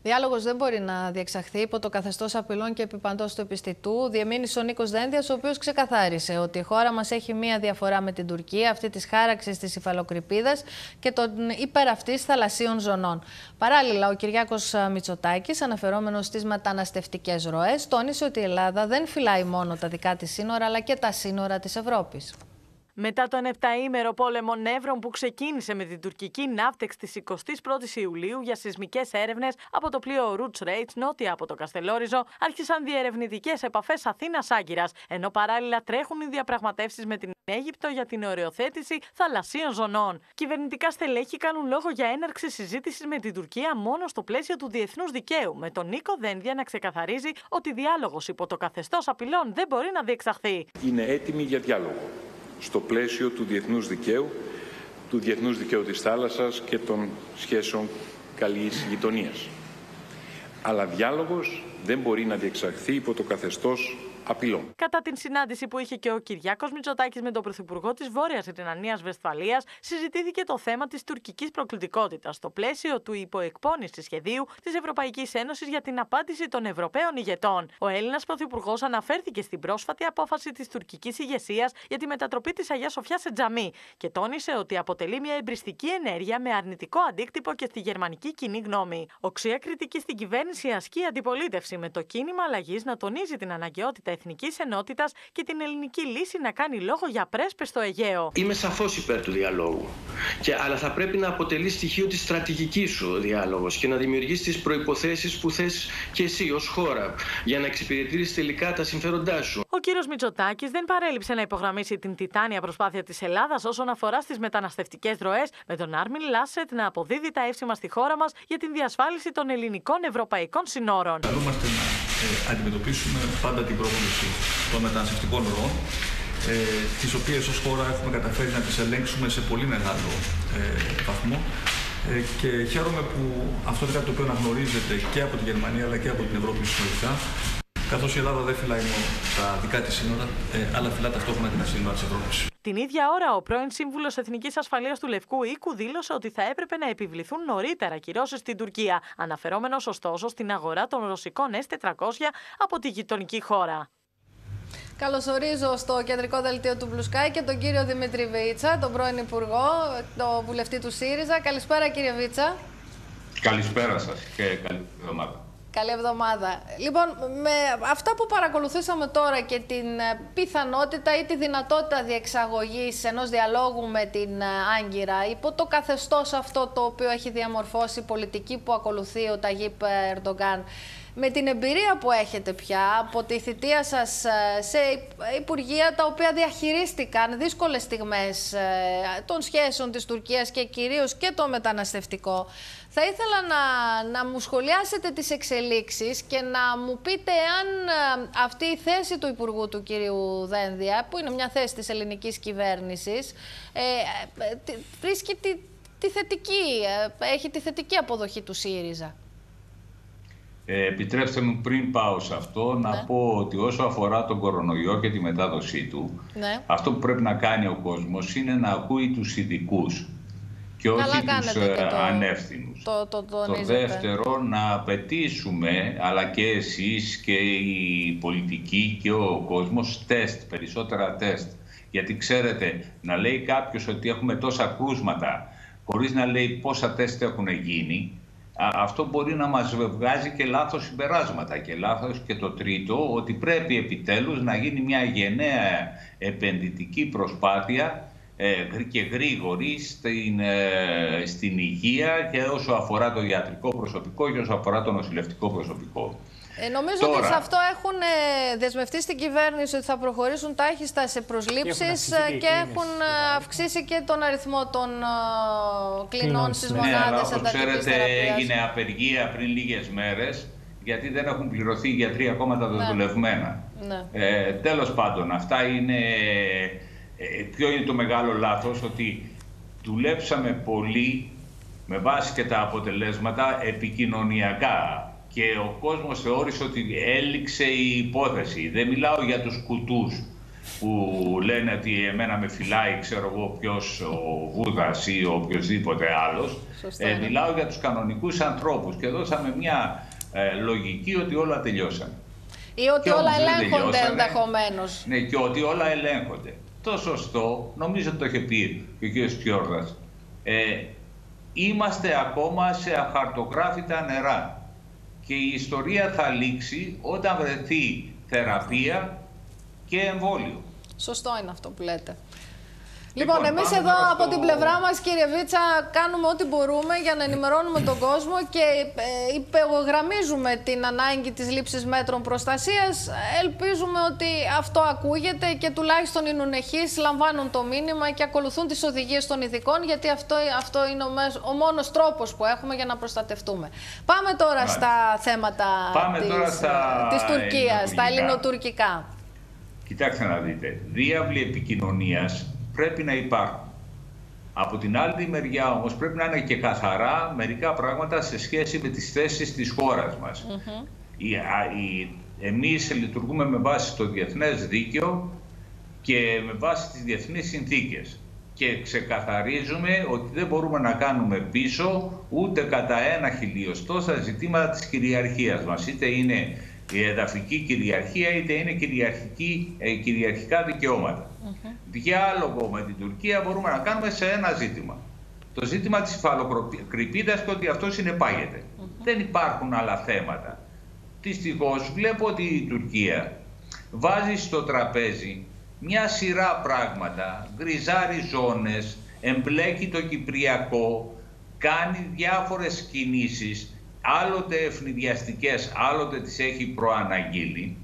Διάλογος δεν μπορεί να διεξαχθεί υπό το καθεστώς απειλών και επιπαντός του επιστητού. Διεμήνυσε ο Νίκος Δένδιας, ο οποίος ξεκαθάρισε ότι η χώρα μας έχει μία διαφορά με την Τουρκία, αυτή της χάραξης της υφαλοκρηπίδας και των υπεραυτή θαλασσίων ζωνών. Παράλληλα, ο Κυριάκος Μητσοτάκης, αναφερόμενος στις μεταναστευτικές ροές, τόνισε ότι η Ελλάδα δεν φυλάει μόνο τα δικά της σύνορα, αλλά και τα σύνορα της Ευρώπης. Μετά τον 7ήμερο πόλεμο νεύρων που ξεκίνησε με την τουρκική ναύτεξ της 21η Ιουλίου για σεισμικές έρευνες από το πλοίο Roots Rates νότια από το Καστελόριζο, άρχισαν διερευνητικές επαφές Αθήνα-Άγκυρα, ενώ παράλληλα τρέχουν οι διαπραγματεύσεις με την Αίγυπτο για την οριοθέτηση θαλασσίων ζωνών. Κυβερνητικά στελέχη κάνουν λόγο για έναρξη συζήτησης με την Τουρκία μόνο στο πλαίσιο του διεθνούς δικαίου, με τον Νίκο Δένδια να ξεκαθαρίζει ότι διάλογος υπό το καθεστώς απειλών δεν μπορεί να διεξαχθεί. Είναι έτοιμη για διάλογο στο πλαίσιο του διεθνούς δικαίου, του διεθνούς δικαίου της θάλασσας και των σχέσεων καλής γειτονίας. Αλλά διάλογος δεν μπορεί να διεξαχθεί υπό το καθεστώς απειλών. Κατά την συνάντηση που είχε και ο Κυριάκος Μητσοτάκης με τον Πρωθυπουργό της Βόρειας Ρινανίας Βεσφαλία, συζητήθηκε το θέμα της τουρκικής προκλητικότητας στο πλαίσιο του υποεκπώνηση σχεδίου της Ευρωπαϊκής Ένωσης για την απάντηση των Ευρωπαίων ηγετών. Ο Έλληνας Πρωθυπουργός αναφέρθηκε στην πρόσφατη απόφαση της τουρκικής ηγεσίας για τη μετατροπή της Αγίας Σοφιάς σε τζαμί και τόνισε ότι αποτελεί μια εμπριστική ενέργεια με αρνητικό αντίκτυπο και στη γερμανική κοινή γνώμη. Οξία κριτική στην κυβέρνηση ασκεί αντιπολίτευση με το κίνημα αλλαγής να τονίζει την αναγκαιότητα εθνικής ενότητας και την ελληνική λύση να κάνει λόγο για πρέσπες στο Αιγαίο. Είμαι σαφώς υπέρ του διαλόγου. Και, αλλά θα πρέπει να αποτελεί στοιχείο της στρατηγικής σου ο διάλογος και να δημιουργήσει τις προποθέσει που θες και εσύ ως χώρα για να εξυπηρετήσει τελικά τα συμφέροντά σου. Ο κύριος Μητσοτάκης δεν παρέλειψε να υπογραμμίσει την τιτάνια προσπάθεια της Ελλάδας όσον αφορά στις μεταναστευτικές ροές, με τον Άρμιν Λάσετ να αποδίδει τα εύσημα στη χώρα μας για την διασφάλιση των ελληνικών ευρωπαϊκών συνόρων. Καλούμαστε να ε, αντιμετωπίσουμε πάντα την πρόκληση των μεταναστευτικών ροών, ε, τις οποίες ως χώρα έχουμε καταφέρει να τις ελέγξουμε σε πολύ μεγάλο ε, βαθμό βαθμό. Ε, και χαίρομαι που αυτό είναι κάτι το οποίο αναγνωρίζεται και από τη Γερμανία αλλά και από την Ευρώπη συνολικά. Καθώς η Ελλάδα δεν φυλάει μόνο τα δικά της σύνορα, ε, αλλά φυλά ταυτόχρονα και τα σύνορα της Ευρώπης. Την ίδια ώρα, ο πρώην Σύμβουλος Εθνικής Ασφαλείας του Λευκού Οίκου δήλωσε ότι θα έπρεπε να επιβληθούν νωρίτερα κυρώσεις στην Τουρκία, αναφερόμενος ωστόσο στην αγορά των ρωσικών S400 από τη γειτονική χώρα. Καλωσορίζω στο κεντρικό δελτίο του Μπλουσκάι και τον κύριο Δημήτρη Βίτσα, τον πρώην Υπουργό, τον βουλευτή του ΣΥΡΙΖΑ. Καλησπέρα κύριε Βίτσα. Καλησπέρα σας και καλή εβδομάδα. Καλή εβδομάδα. Λοιπόν, με αυτά που παρακολουθήσαμε τώρα και την ε, πιθανότητα ή τη δυνατότητα διεξαγωγής ενός διαλόγου με την ε, Άγκυρα υπό το καθεστώς αυτό το οποίο έχει διαμορφώσει η πολιτική που ακολουθεί ο Ταγίπ Ερντογκάν, με την εμπειρία που έχετε πια από τη θητεία σας ε, σε υπουργεία τα οποία διαχειρίστηκαν δύσκολες στιγμές ε, των σχέσεων της Τουρκίας και κυρίως και το μεταναστευτικό. Θα ήθελα να, να μου σχολιάσετε τις εξελίξεις και να μου πείτε αν ε, αυτή η θέση του Υπουργού του κυρίου Δένδια, που είναι μια θέση της ελληνικής κυβέρνησης, ε, βρίσκει τη, τη θετική, έχει τη θετική αποδοχή του ΣΥΡΙΖΑ. Ε, επιτρέψτε μου πριν πάω σε αυτό να ναι. πω ότι όσο αφορά τον κορονοϊό και τη μετάδοσή του, ναι. αυτό που πρέπει να κάνει ο κόσμος είναι να ακούει τους ειδικούς και όχι τους ε, το, ανεύθυνους. Το, το, το, δεύτερο, να απαιτήσουμε, αλλά και εσείς και η πολιτική και ο κόσμος, τεστ, περισσότερα τεστ. Γιατί ξέρετε, να λέει κάποιος ότι έχουμε τόσα κρούσματα, χωρίς να λέει πόσα τεστ έχουν γίνει, αυτό μπορεί να μας βγάζει και λάθος συμπεράσματα και λάθος και το τρίτο ότι πρέπει επιτέλους να γίνει μια γενναία επενδυτική προσπάθεια ε, και γρήγορη στην, ε, στην υγεία και όσο αφορά το ιατρικό προσωπικό και όσο αφορά το νοσηλευτικό προσωπικό. Ε, νομίζω Τώρα, ότι σε αυτό έχουν ε, δεσμευτεί στην κυβέρνηση ότι θα προχωρήσουν τάχιστα σε προσλήψεις και έχουν, και έχουν αυξήσει και τον αριθμό των uh, κλινών στις μονάδες ναι, ξέρετε έγινε απεργία πριν λίγες μέρες γιατί δεν έχουν πληρωθεί για τρία ακόμα τα δεδουλευμένα. Ναι. Ε, τέλος πάντων, αυτά είναι... Ε, ποιο είναι το μεγάλο λάθος, ότι δουλέψαμε πολύ με βάση και τα αποτελέσματα επικοινωνιακά και ο κόσμος θεώρησε ότι έληξε η υπόθεση. Δεν μιλάω για τους κουτούς που λένε ότι εμένα με φυλάει, ξέρω εγώ ποιος, ο Βούδας ή ο οποιοδήποτε άλλος. Ε, μιλάω για τους κανονικούς ανθρώπους και δώσαμε μια ε, λογική ότι όλα τελειώσαν. Ή ότι όλα ελέγχονται ενδεχομένως. Ναι, και ότι όλα ελέγχονται. Το σωστό, νομίζω ότι το είχε πει και ο κ. Κιόρδας, ε, είμαστε ακόμα σε αχαρτογράφητα νερά και η ιστορία θα λήξει όταν βρεθεί θεραπεία και εμβόλιο. Σωστό είναι αυτό που λέτε. Λοιπόν, λοιπόν εμείς εδώ από την πλευρά μας, κύριε Βίτσα, κάνουμε ό,τι μπορούμε για να ενημερώνουμε τον κόσμο και ε, υπεγραμμίζουμε την ανάγκη της λήψης μέτρων προστασίας. Ελπίζουμε ότι αυτό ακούγεται και τουλάχιστον οι νουνεχείς λαμβάνουν το μήνυμα και ακολουθούν τις οδηγίες των ειδικών, γιατί αυτό, αυτό είναι ο, ο μόνος τρόπος που έχουμε για να προστατευτούμε. Πάμε τώρα στα θέματα της Τουρκίας, στα ελληνοτουρκικά. Κοιτάξτε να δείτε. Διάβλη επικοινωνίας πρέπει να υπάρχουν. Από την άλλη μεριά όμως πρέπει να είναι και καθαρά μερικά πράγματα σε σχέση με τις θέσεις της χώρας μας. Mm εμείς λειτουργούμε με βάση το διεθνές δίκαιο και με βάση τις διεθνείς συνθήκες και ξεκαθαρίζουμε ότι δεν μπορούμε να κάνουμε πίσω ούτε κατά ένα χιλιοστό στα ζητήματα της κυριαρχίας μας. Είτε είναι η εδαφική κυριαρχία είτε είναι κυριαρχική, ε, κυριαρχικά δικαιώματα. Mm Διάλογο με την Τουρκία μπορούμε να κάνουμε σε ένα ζήτημα. Το ζήτημα της υφαλοκρηπίδας και ότι αυτό συνεπάγεται. Δεν υπάρχουν άλλα θέματα. Δυστυχώς βλέπω ότι η Τουρκία βάζει στο τραπέζι μια σειρά πράγματα, γκριζάρει ζώνες, εμπλέκει το Κυπριακό, κάνει διάφορες κινήσεις άλλοτε ευνηδιαστικές, άλλοτε τις έχει προαναγγείλει.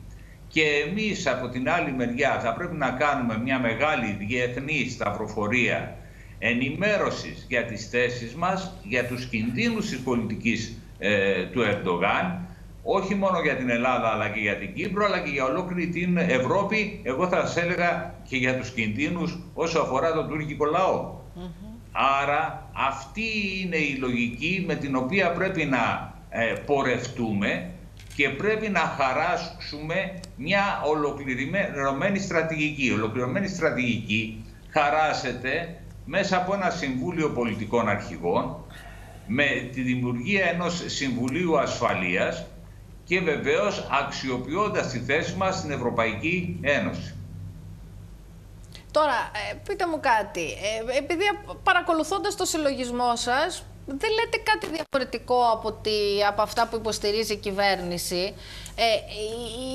Και εμείς από την άλλη μεριά θα πρέπει να κάνουμε μια μεγάλη διεθνή σταυροφορία ενημέρωσης για τις θέσεις μας, για τους κινδύνους της πολιτικής ε, του Ερντογάν, όχι μόνο για την Ελλάδα αλλά και για την Κύπρο, αλλά και για ολόκληρη την Ευρώπη, εγώ θα σας έλεγα και για τους κινδύνους όσο αφορά τον τουρκικό λαό. Άρα αυτή είναι η λογική με την οποία πρέπει να ε, πορευτούμε και πρέπει να χαράσουμε μια ολοκληρωμένη στρατηγική. Η ολοκληρωμένη στρατηγική χαράσεται μέσα από ένα Συμβούλιο Πολιτικών Αρχηγών με τη δημιουργία ενός Συμβουλίου Ασφαλείας και βεβαίως αξιοποιώντας τη θέση μας στην Ευρωπαϊκή Ένωση. Τώρα, ε, πείτε μου κάτι. Ε, επειδή παρακολουθώντας το συλλογισμό σας, δεν λέτε κάτι διαφορετικό από, από αυτά που υποστηρίζει η κυβέρνηση. Ε,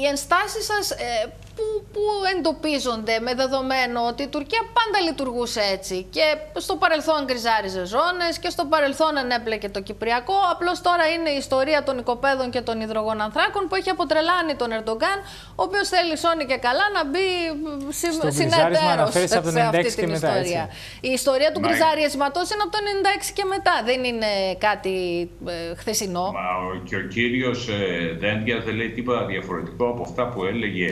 οι ενστάσεις σας ε, που, που εντοπίζονται με δεδομένο ότι η Τουρκία πάντα λειτουργούσε έτσι και στο παρελθόν γκριζάριζε ζώνες και στο παρελθόν ανέπλεκε το Κυπριακό. Απλώς τώρα είναι η ιστορία των οικοπαίδων και των υδρογονανθράκων που έχει αποτρελάνει τον Ερντογκάν, ο οποίος θέλει σώνει και καλά να μπει συνεταίρος σε αυτή την ιστορία. Η ιστορία του ναι. γκριζάριασματός είναι από το 96 και μετά, δεν είναι κάτι ε, χθεσινό. Μα, και ο κύριος ε, Δέντια δεν λέει τίποτα διαφορετικό από αυτά που έλεγε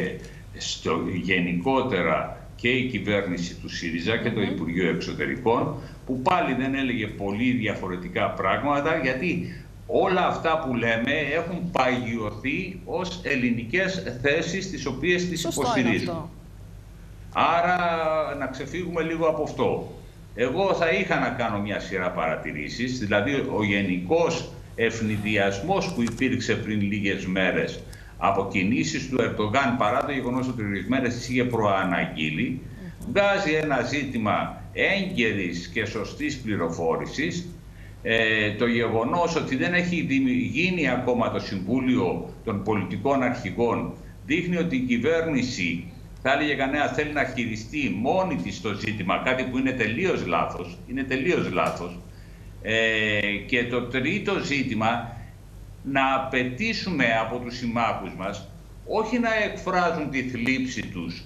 στο, γενικότερα και η κυβέρνηση του ΣΥΡΙΖΑ και το Υπουργείο Εξωτερικών που πάλι δεν έλεγε πολύ διαφορετικά πράγματα γιατί όλα αυτά που λέμε έχουν παγιωθεί ως ελληνικές θέσεις τις οποίες τις υποστηρίζουν. Άρα να ξεφύγουμε λίγο από αυτό. Εγώ θα είχα να κάνω μια σειρά παρατηρήσεις, δηλαδή ο γενικός ευνηδιασμός που υπήρξε πριν λίγες μέρες από κινήσει του Ερντογάν παρά το γεγονός ότι ορισμένες τις είχε προαναγγείλει, βγάζει ένα ζήτημα έγκαιρης και σωστής πληροφόρησης. Ε, το γεγονός ότι δεν έχει γίνει ακόμα το Συμβούλιο των Πολιτικών Αρχηγών δείχνει ότι η κυβέρνηση θα έλεγε κανένα θέλει να χειριστεί μόνη της το ζήτημα, κάτι που είναι τελείως λάθος, είναι τελείως λάθος. Ε, και το τρίτο ζήτημα να απαιτήσουμε από τους συμμάχους μας όχι να εκφράζουν τη θλίψη τους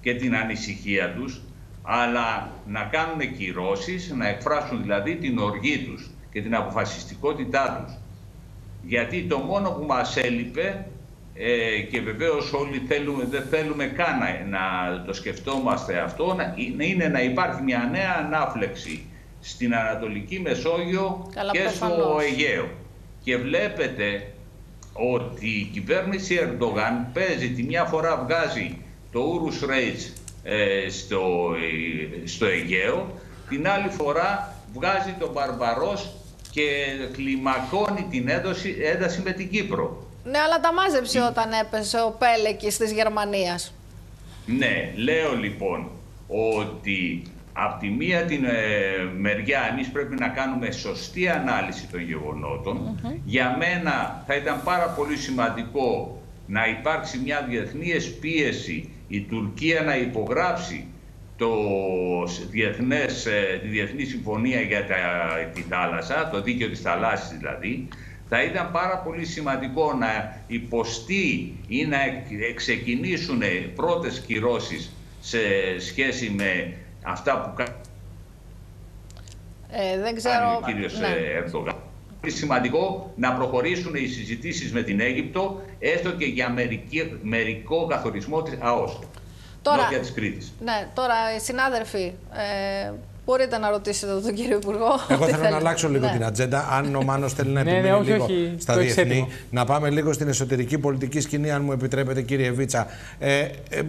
και την ανησυχία τους, αλλά να κάνουν κυρώσεις, να εκφράσουν δηλαδή την οργή τους και την αποφασιστικότητά τους. Γιατί το μόνο που μας έλειπε ε, και βεβαίως όλοι θέλουμε, δεν θέλουμε καν να, το σκεφτόμαστε αυτό, να, είναι να υπάρχει μια νέα ανάφλεξη στην Ανατολική Μεσόγειο και στο Αιγαίο και βλέπετε ότι η κυβέρνηση Ερντογάν παίζει τη μια φορά βγάζει το Ούρους Ρέιτς ε, στο, ε, στο Αιγαίο, την άλλη φορά βγάζει τον Μπαρμπαρός και κλιμακώνει την ένταση, ένταση με την Κύπρο. Ναι, αλλά τα μάζεψε όταν έπεσε ο Πέλεκης της Γερμανίας. Ναι, λέω λοιπόν ότι από τη μία την ε, μεριά εμείς πρέπει να κάνουμε σωστή ανάλυση των γεγονότων. Για μένα θα ήταν πάρα πολύ σημαντικό να υπάρξει μια διεθνής πίεση η Τουρκία να υπογράψει το διεθνές, ε, τη Διεθνή Συμφωνία για τα, τη θάλασσα, το δίκαιο της θαλάσσης δηλαδή, θα ήταν πάρα πολύ σημαντικό να υποστεί ή να ξεκινήσουν πρώτες κυρώσεις σε σχέση με αυτά που κάνει ε, δεν ξέρω... ο κύριος ναι. Ε, Ερντογάν. Είναι σημαντικό να προχωρήσουν οι συζητήσεις με την Αίγυπτο, έστω και για μερική, μερικό καθορισμό της ΑΟΣ, τώρα, της Κρήτης. Ναι, τώρα οι συνάδελφοι, ε, μπορείτε να ρωτήσετε τον κύριο Υπουργό. Εγώ θέλω να αλλάξω λίγο ναι. την ατζέντα. Αν ο Μάνος θέλει να ναι, ναι, επιμείνει λίγο όχι, στα διεθνή, να πάμε λίγο στην εσωτερική πολιτική σκηνή, αν μου επιτρέπετε κύριε Βίτσα. Ε, ε,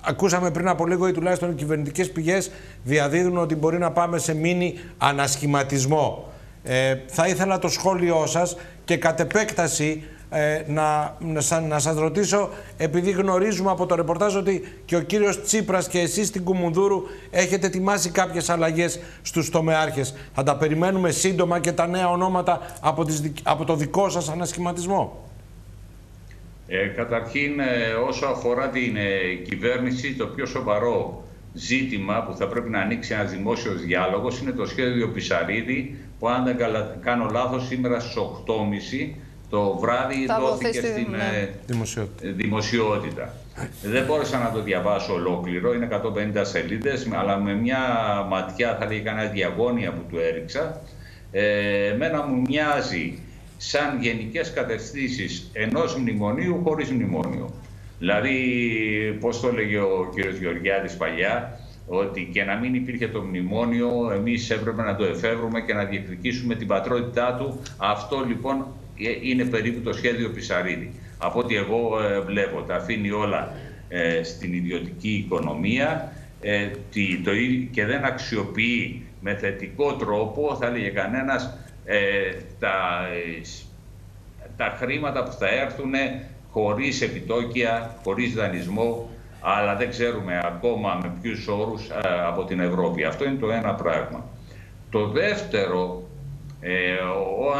Ακούσαμε πριν από λίγο ή τουλάχιστον οι κυβερνητικές πηγές διαδίδουν ότι μπορεί να πάμε σε μήνυ ανασχηματισμό. Ε, θα ήθελα το σχόλιο σας και κατ' επέκταση ε, να, να, να σας ρωτήσω, επειδή γνωρίζουμε από το ρεπορτάζ ότι και ο κύριος Τσίπρας και εσείς στην Κουμουνδούρου έχετε ετοιμάσει κάποιες αλλαγές στους τομεάρχες. Θα τα περιμένουμε σύντομα και τα νέα ονόματα από, τις, από το δικό σας ανασχηματισμό. Ε, καταρχήν, ε, όσο αφορά την ε, κυβέρνηση, το πιο σοβαρό ζήτημα που θα πρέπει να ανοίξει ένας δημόσιος διάλογος είναι το σχέδιο Πισαρίδη, που αν δεν κάνω λάθος, σήμερα στις 8.30 το βράδυ δόθηκε στην ναι. δημοσιότητα. Δεν μπόρεσα να το διαβάσω ολόκληρο, είναι 150 σελίδες, αλλά με μια ματιά θα λέει κανένα διαγώνια που του έριξα. Ε, εμένα μου μοιάζει σαν γενικές κατευθύνσεις ενός μνημονίου χωρίς μνημόνιο. Δηλαδή, πώς το έλεγε ο κύριος Γεωργιάδης παλιά, ότι και να μην υπήρχε το μνημόνιο, εμείς έπρεπε να το εφεύρουμε και να διεκδικήσουμε την πατρότητά του. Αυτό λοιπόν ε, είναι περίπου το σχέδιο Πισαρίδη. Από ό,τι εγώ ε, βλέπω, τα αφήνει όλα ε, στην ιδιωτική οικονομία και δεν αξιοποιεί με θετικό τρόπο, θα έλεγε κανένας, τα, τα χρήματα που θα έρθουν χωρίς επιτόκια, χωρίς δανεισμό, αλλά δεν ξέρουμε ακόμα με ποιους όρους από την Ευρώπη. Αυτό είναι το ένα πράγμα. Το δεύτερο ε,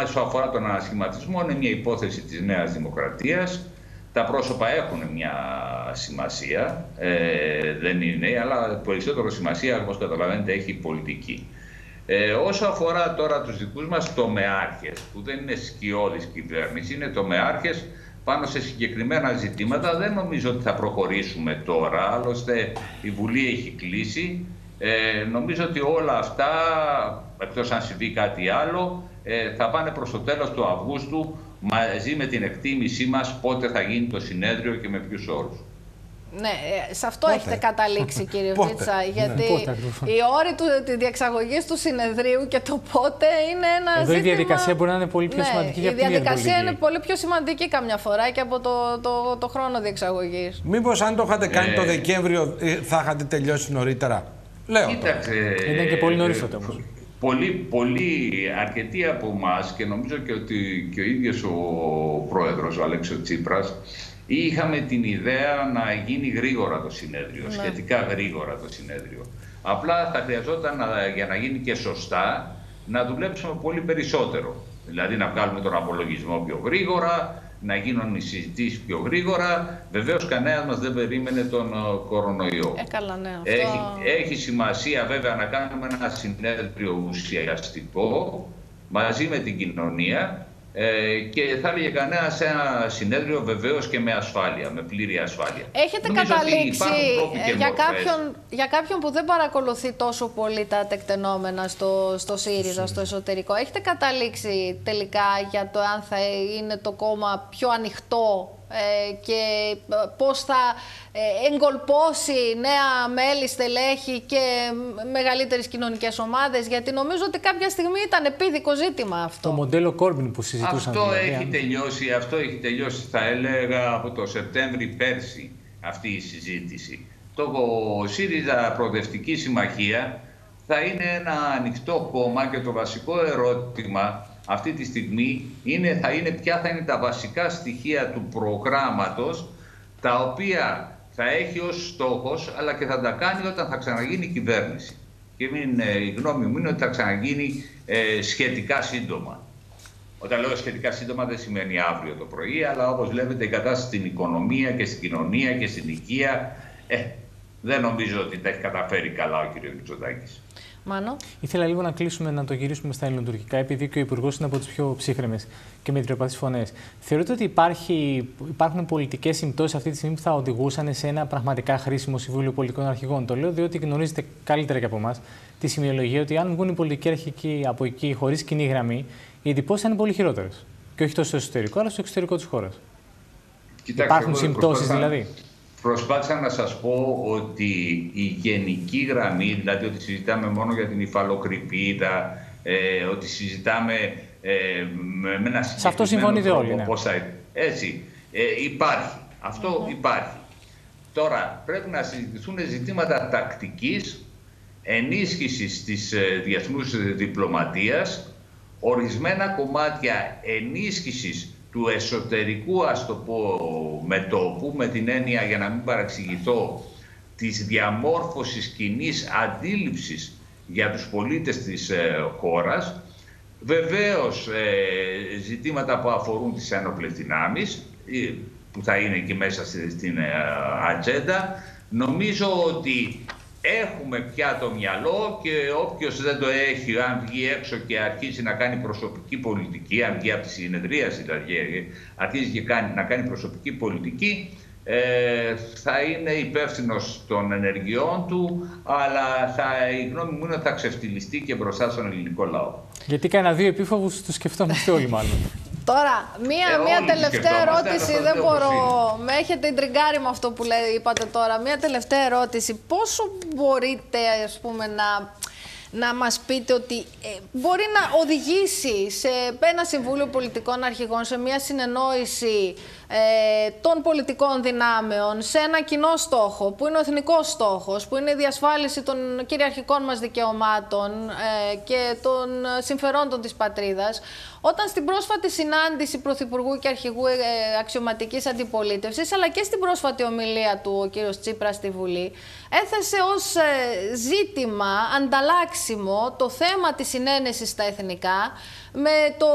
όσο αφορά τον ανασχηματισμό, είναι μια υπόθεση της Νέας Δημοκρατίας. Τα πρόσωπα έχουν μια σημασία, ε, δεν είναι, αλλά περισσότερο σημασία, όπως καταλαβαίνετε, έχει η πολιτική. Ε, όσο αφορά τώρα τους δικούς μας τομεάρχες, που δεν είναι σκιώδης κυβέρνηση, είναι τομεάρχες πάνω σε συγκεκριμένα ζητήματα, δεν νομίζω ότι θα προχωρήσουμε τώρα, άλλωστε η Βουλή έχει κλείσει. Ε, νομίζω ότι όλα αυτά εκτός αν συμβεί κάτι άλλο, ε, θα πάνε προς το τέλος του Αυγούστου μαζί με την εκτίμησή μας πότε θα γίνει το συνέδριο και με ποιους όρους. Ναι, ε, σε αυτό έχετε καταλήξει [laughs] κύριε Βίτσα, ναι, γιατί ναι, η όρη του τη διεξαγωγής του συνεδρίου και το πότε είναι ένα Εδώ ζήτημα... η διαδικασία μπορεί να είναι πολύ πιο ναι, σημαντική για Η διαδικασία είναι πολύ πιο σημαντική καμιά φορά και από το, το, το χρόνο διεξαγωγής. Μήπως αν το είχατε κάνει το ε, Δεκέμβριο θα είχατε τελειώσει νωρίτερα; Λέω. Κοίταξε. Ήταν και πολύ νωρίς τότε όμως πολύ, πολύ αρκετοί από εμάς και νομίζω και ότι και ο ίδιος ο πρόεδρος, ο Αλέξο Τσίπρας, είχαμε την ιδέα να γίνει γρήγορα το συνέδριο, ναι. σχετικά γρήγορα το συνέδριο. Απλά θα χρειαζόταν για να γίνει και σωστά να δουλέψουμε πολύ περισσότερο. Δηλαδή να βγάλουμε τον απολογισμό πιο γρήγορα, να γίνουν οι συζητήσεις πιο γρήγορα. Βεβαίως, κανένας μας δεν περίμενε τον ε, κορονοϊό. Ε, καλά, ναι, αυτό... έχει, έχει σημασία βέβαια να κάνουμε ένα συνέδριο ουσιαστικό μαζί με την κοινωνία ε, και θα έλεγε κανένας σε ένα συνέδριο βεβαίως και με ασφάλεια, με πλήρη ασφάλεια. Έχετε Νομίζω καταλήξει ε, για κάποιον, για κάποιον που δεν παρακολουθεί τόσο πολύ τα τεκτενόμενα στο, στο ΣΥΡΙΖΑ, στο εσωτερικό, έχετε καταλήξει τελικά για το αν θα είναι το κόμμα πιο ανοιχτό ε, και ε, πώς θα ε, εγκολπώσει νέα μέλη, στελέχη και μεγαλύτερες κοινωνικές ομάδες γιατί νομίζω ότι κάποια στιγμή ήταν επίδικο ζήτημα αυτό. Το μοντέλο Κόρμπιν που συζητούσαν. Αυτό δηλαδή, έχει τελειώσει, αυτό έχει τελειώσει θα έλεγα από το Σεπτέμβρη πέρσι αυτή η συζήτηση. Το ΣΥΡΙΖΑ Προοδευτική Συμμαχία θα είναι ένα ανοιχτό κόμμα και το βασικό ερώτημα αυτή τη στιγμή είναι, θα είναι ποια θα είναι τα βασικά στοιχεία του προγράμματος τα οποία θα έχει ως στόχος αλλά και θα τα κάνει όταν θα ξαναγίνει η κυβέρνηση. Και μην, ε, η γνώμη μου είναι ότι θα ξαναγίνει ε, σχετικά σύντομα. Όταν λέω σχετικά σύντομα δεν σημαίνει αύριο το πρωί, αλλά όπως βλέπετε η κατάσταση στην οικονομία και στην κοινωνία και στην οικία ε, δεν νομίζω ότι τα έχει καταφέρει καλά ο κ. Μητσοτάκης. Μάνο. Ήθελα λίγο να κλείσουμε να το γυρίσουμε στα ελληνοτουρκικά, επειδή και ο Υπουργός είναι από τις πιο ψύχρεμες και μετριοπαθείς φωνές. Θεωρείτε ότι υπάρχει, υπάρχουν πολιτικές συμπτώσεις αυτή τη στιγμή που θα οδηγούσαν σε ένα πραγματικά χρήσιμο Συμβούλιο Πολιτικών Αρχηγών; Το λέω διότι γνωρίζετε καλύτερα και από εμάς τη σημειολογία ότι αν βγουν οι πολιτικοί αρχικοί από εκεί χωρίς κοινή γραμμή, οι εντυπώσεις θα είναι πολύ χειρότερες. Και όχι τόσο στο εσωτερικό, αλλά στο εξωτερικό της χώρας. Υπάρχουν συμπτώσεις δηλαδή; Προσπάθησα να σας πω ότι η γενική γραμμή, δηλαδή ότι συζητάμε μόνο για την υφαλοκρηπίδα, ε, ότι συζητάμε ε, με ένα Σε αυτό συμφωνείτε όλοι, ναι. Έτσι, ε, υπάρχει. Αυτό υπάρχει. Τώρα, πρέπει να συζητηθούν ζητήματα τακτικής, ενίσχυσης της ε, διεθνούς διπλωματίας, ορισμένα κομμάτια ενίσχυσης του εσωτερικού, ας το πω, μετόπου, με την έννοια, για να μην παραξηγηθώ, της διαμόρφωσης κοινή αντίληψης για τους πολίτες της ε, χώρας, βεβαίως ε, ζητήματα που αφορούν τις ένοπλες δυνάμεις, ε, που θα είναι και μέσα στην ε, ατζέντα, νομίζω ότι Έχουμε πια το μυαλό και όποιος δεν το έχει, αν βγει έξω και αρχίσει να κάνει προσωπική πολιτική, αν βγει από τη συνεδρίαση δηλαδή, αρχίζει και κάνει, να κάνει προσωπική πολιτική, ε, θα είναι υπεύθυνος των ενεργειών του, αλλά θα, η γνώμη μου είναι ότι θα ξεφτυλιστεί και μπροστά στον ελληνικό λαό. Γιατί κανένα δύο επίφοβους τους σκεφτόμαστε όλοι μάλλον. [laughs] Τώρα, μία, Ε, μία όλοι τελευταία σκεφτόμαστε, ερώτηση, αλλά δεν αυτό μπορώ. όπως Με έχετε εντριγκάρει με αυτό που λέει, είπατε τώρα. Μία τελευταία ερώτηση. Πόσο μπορείτε, ας πούμε, να, να μας πείτε ότι ε, μπορεί να οδηγήσει σε ένα Συμβούλιο Πολιτικών Αρχηγών, σε μία συνεννόηση ε, των πολιτικών δυνάμεων, σε ένα κοινό στόχο, που είναι ο εθνικός στόχος, που είναι η διασφάλιση των κυριαρχικών μας δικαιωμάτων ε, και των συμφερόντων της πατρίδας, όταν στην πρόσφατη συνάντηση Πρωθυπουργού και Αρχηγού ε, Αξιωματικής Αντιπολίτευσης, αλλά και στην πρόσφατη ομιλία του ο κύριος Τσίπρας στη Βουλή, έθεσε ως ε, ζήτημα ανταλλάξιμο το θέμα της συνένεσης στα εθνικά με το,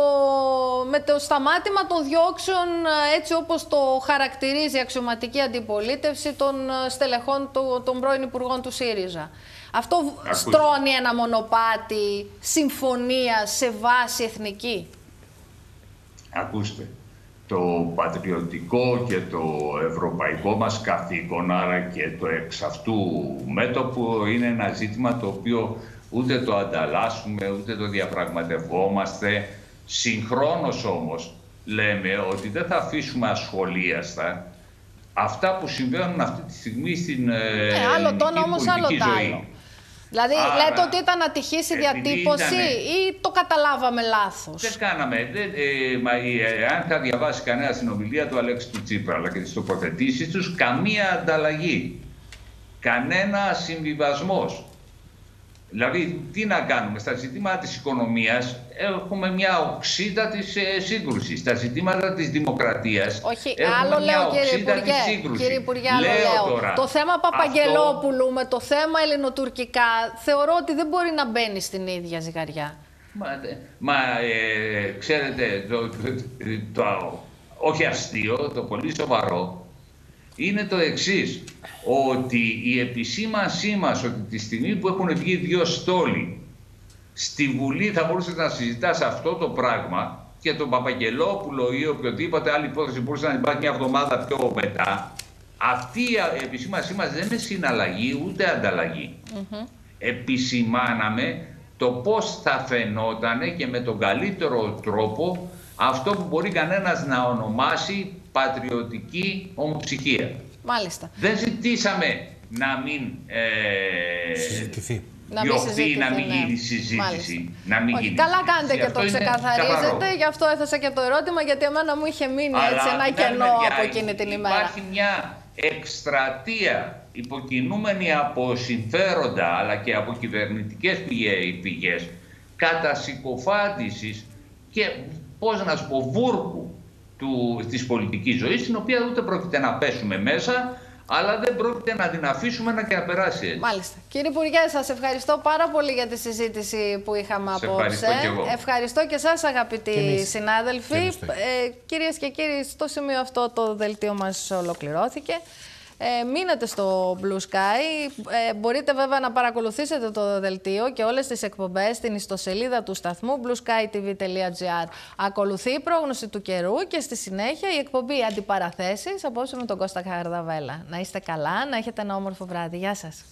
με το σταμάτημα των διώξεων ε, έτσι όπως το χαρακτηρίζει η αξιωματική αντιπολίτευση των ε, στελεχών του- των πρώην Υπουργών του ΣΥΡΙΖΑ. Αυτό Ακούστε. στρώνει ένα μονοπάτι συμφωνία σε βάση εθνική. Ακούστε, το πατριωτικό και το ευρωπαϊκό μας καθήκον, άρα και το εξ αυτού μέτωπο είναι ένα ζήτημα το οποίο ούτε το ανταλλάσσουμε, ούτε το διαπραγματευόμαστε. Συγχρόνως όμως λέμε ότι δεν θα αφήσουμε ασχολίαστα αυτά που συμβαίνουν αυτή τη στιγμή στην ε, Ε, άλλο ελληνική τόνο όμως άλλο πολιτική τ' ζωή. Άλλο. Δηλαδή Άρα, λέτε ότι ήταν ατυχής η επειδή διατύπωση ήτανε- ή το καταλάβαμε λάθος; Δεν κάναμε. Δεν, ε, μα, ε, αν θα διαβάσει κανένα την ομιλία του Αλέξη του Τσίπρα αλλά και τις τοποθετήσεις τους, καμία ανταλλαγή. Κανένα συμβιβασμός. Δηλαδή, τι να κάνουμε, στα ζητήματα της οικονομίας έχουμε μια οξύτα της ε, σύγκρουσης. Στα ζητήματα της δημοκρατίας Όχι, έχουμε άλλο μια λέω κύριε οξύτα της Υπουργέ. σύγκρουσης. Κύριε Υπουργέ, άλλο Λέω λέω. τώρα, το θέμα αυτό- Παπαγγελόπουλου με το θέμα ελληνοτουρκικά θεωρώ ότι δεν μπορεί να μπαίνει στην ίδια ζυγαριά. Μα, μα ε, ξέρετε, το, το, το- όχι αστείο, το πολύ σοβαρό, είναι το εξής, ότι η επισήμανσή μας ότι τη στιγμή που έχουν βγει δύο στόλοι στη Βουλή θα μπορούσες να συζητάς αυτό το πράγμα και τον Παπαγγελόπουλο ή οποιοδήποτε άλλη υπόθεση μπορούσε να υπάρχει μια εβδομάδα πιο μετά, αυτή η επισήμανσή μας δεν είναι συναλλαγή ούτε ανταλλαγή. Επισημάναμε το πώς θα φαινότανε και με τον καλύτερο τρόπο αυτό που μπορεί κανένας να ονομάσει πατριωτική ομοψυχία. Μάλιστα. Δεν ζητήσαμε να μην ε, Συζητηθεί. Να μην διωχθεί, συζητηθεί, να μην ναι. γίνει συζήτηση. Μάλιστα. Να μην Όχι, γίνει καλά συζήτηση. κάνετε και Αυτό το είναι ξεκαθαρίζετε, καθαρό. γι' αυτό έθεσα και το ερώτημα, γιατί εμένα μου είχε μείνει Αλλά έτσι ένα από την άλλη κενό μεριά από εκείνη την ημέρα. Υπάρχει μια εκστρατεία υποκινούμενη από συμφέροντα αλλά και από κυβερνητικές πηγέ- πηγές κατά συκοφάντησης και πώς να σου πω βούρκου του, της πολιτικής ζωής στην οποία ούτε πρόκειται να πέσουμε μέσα αλλά δεν πρόκειται να την αφήσουμε να και να περάσει έτσι. Μάλιστα. Κύριε Υπουργέ, σας ευχαριστώ πάρα πολύ για τη συζήτηση που είχαμε Σε απόψε. ευχαριστώ και εγώ. Ευχαριστώ και εσά, αγαπητοί Και εμείς. συνάδελφοι. Ευχαριστώ. Ε, Κυρίες και κύριοι, στο σημείο αυτό το δελτίο μας ολοκληρώθηκε. Ε, μείνετε στο Blue Sky. Ε, μπορείτε βέβαια να παρακολουθήσετε το δελτίο και όλες τις εκπομπές στην ιστοσελίδα του σταθμού blueskytv.gr. Ακολουθεί η πρόγνωση του καιρού και στη συνέχεια η εκπομπή Αντιπαραθέσεις απόψε με τον Κώστα Χαρδαβέλα. Να είστε καλά, να έχετε ένα όμορφο βράδυ. Γεια σας.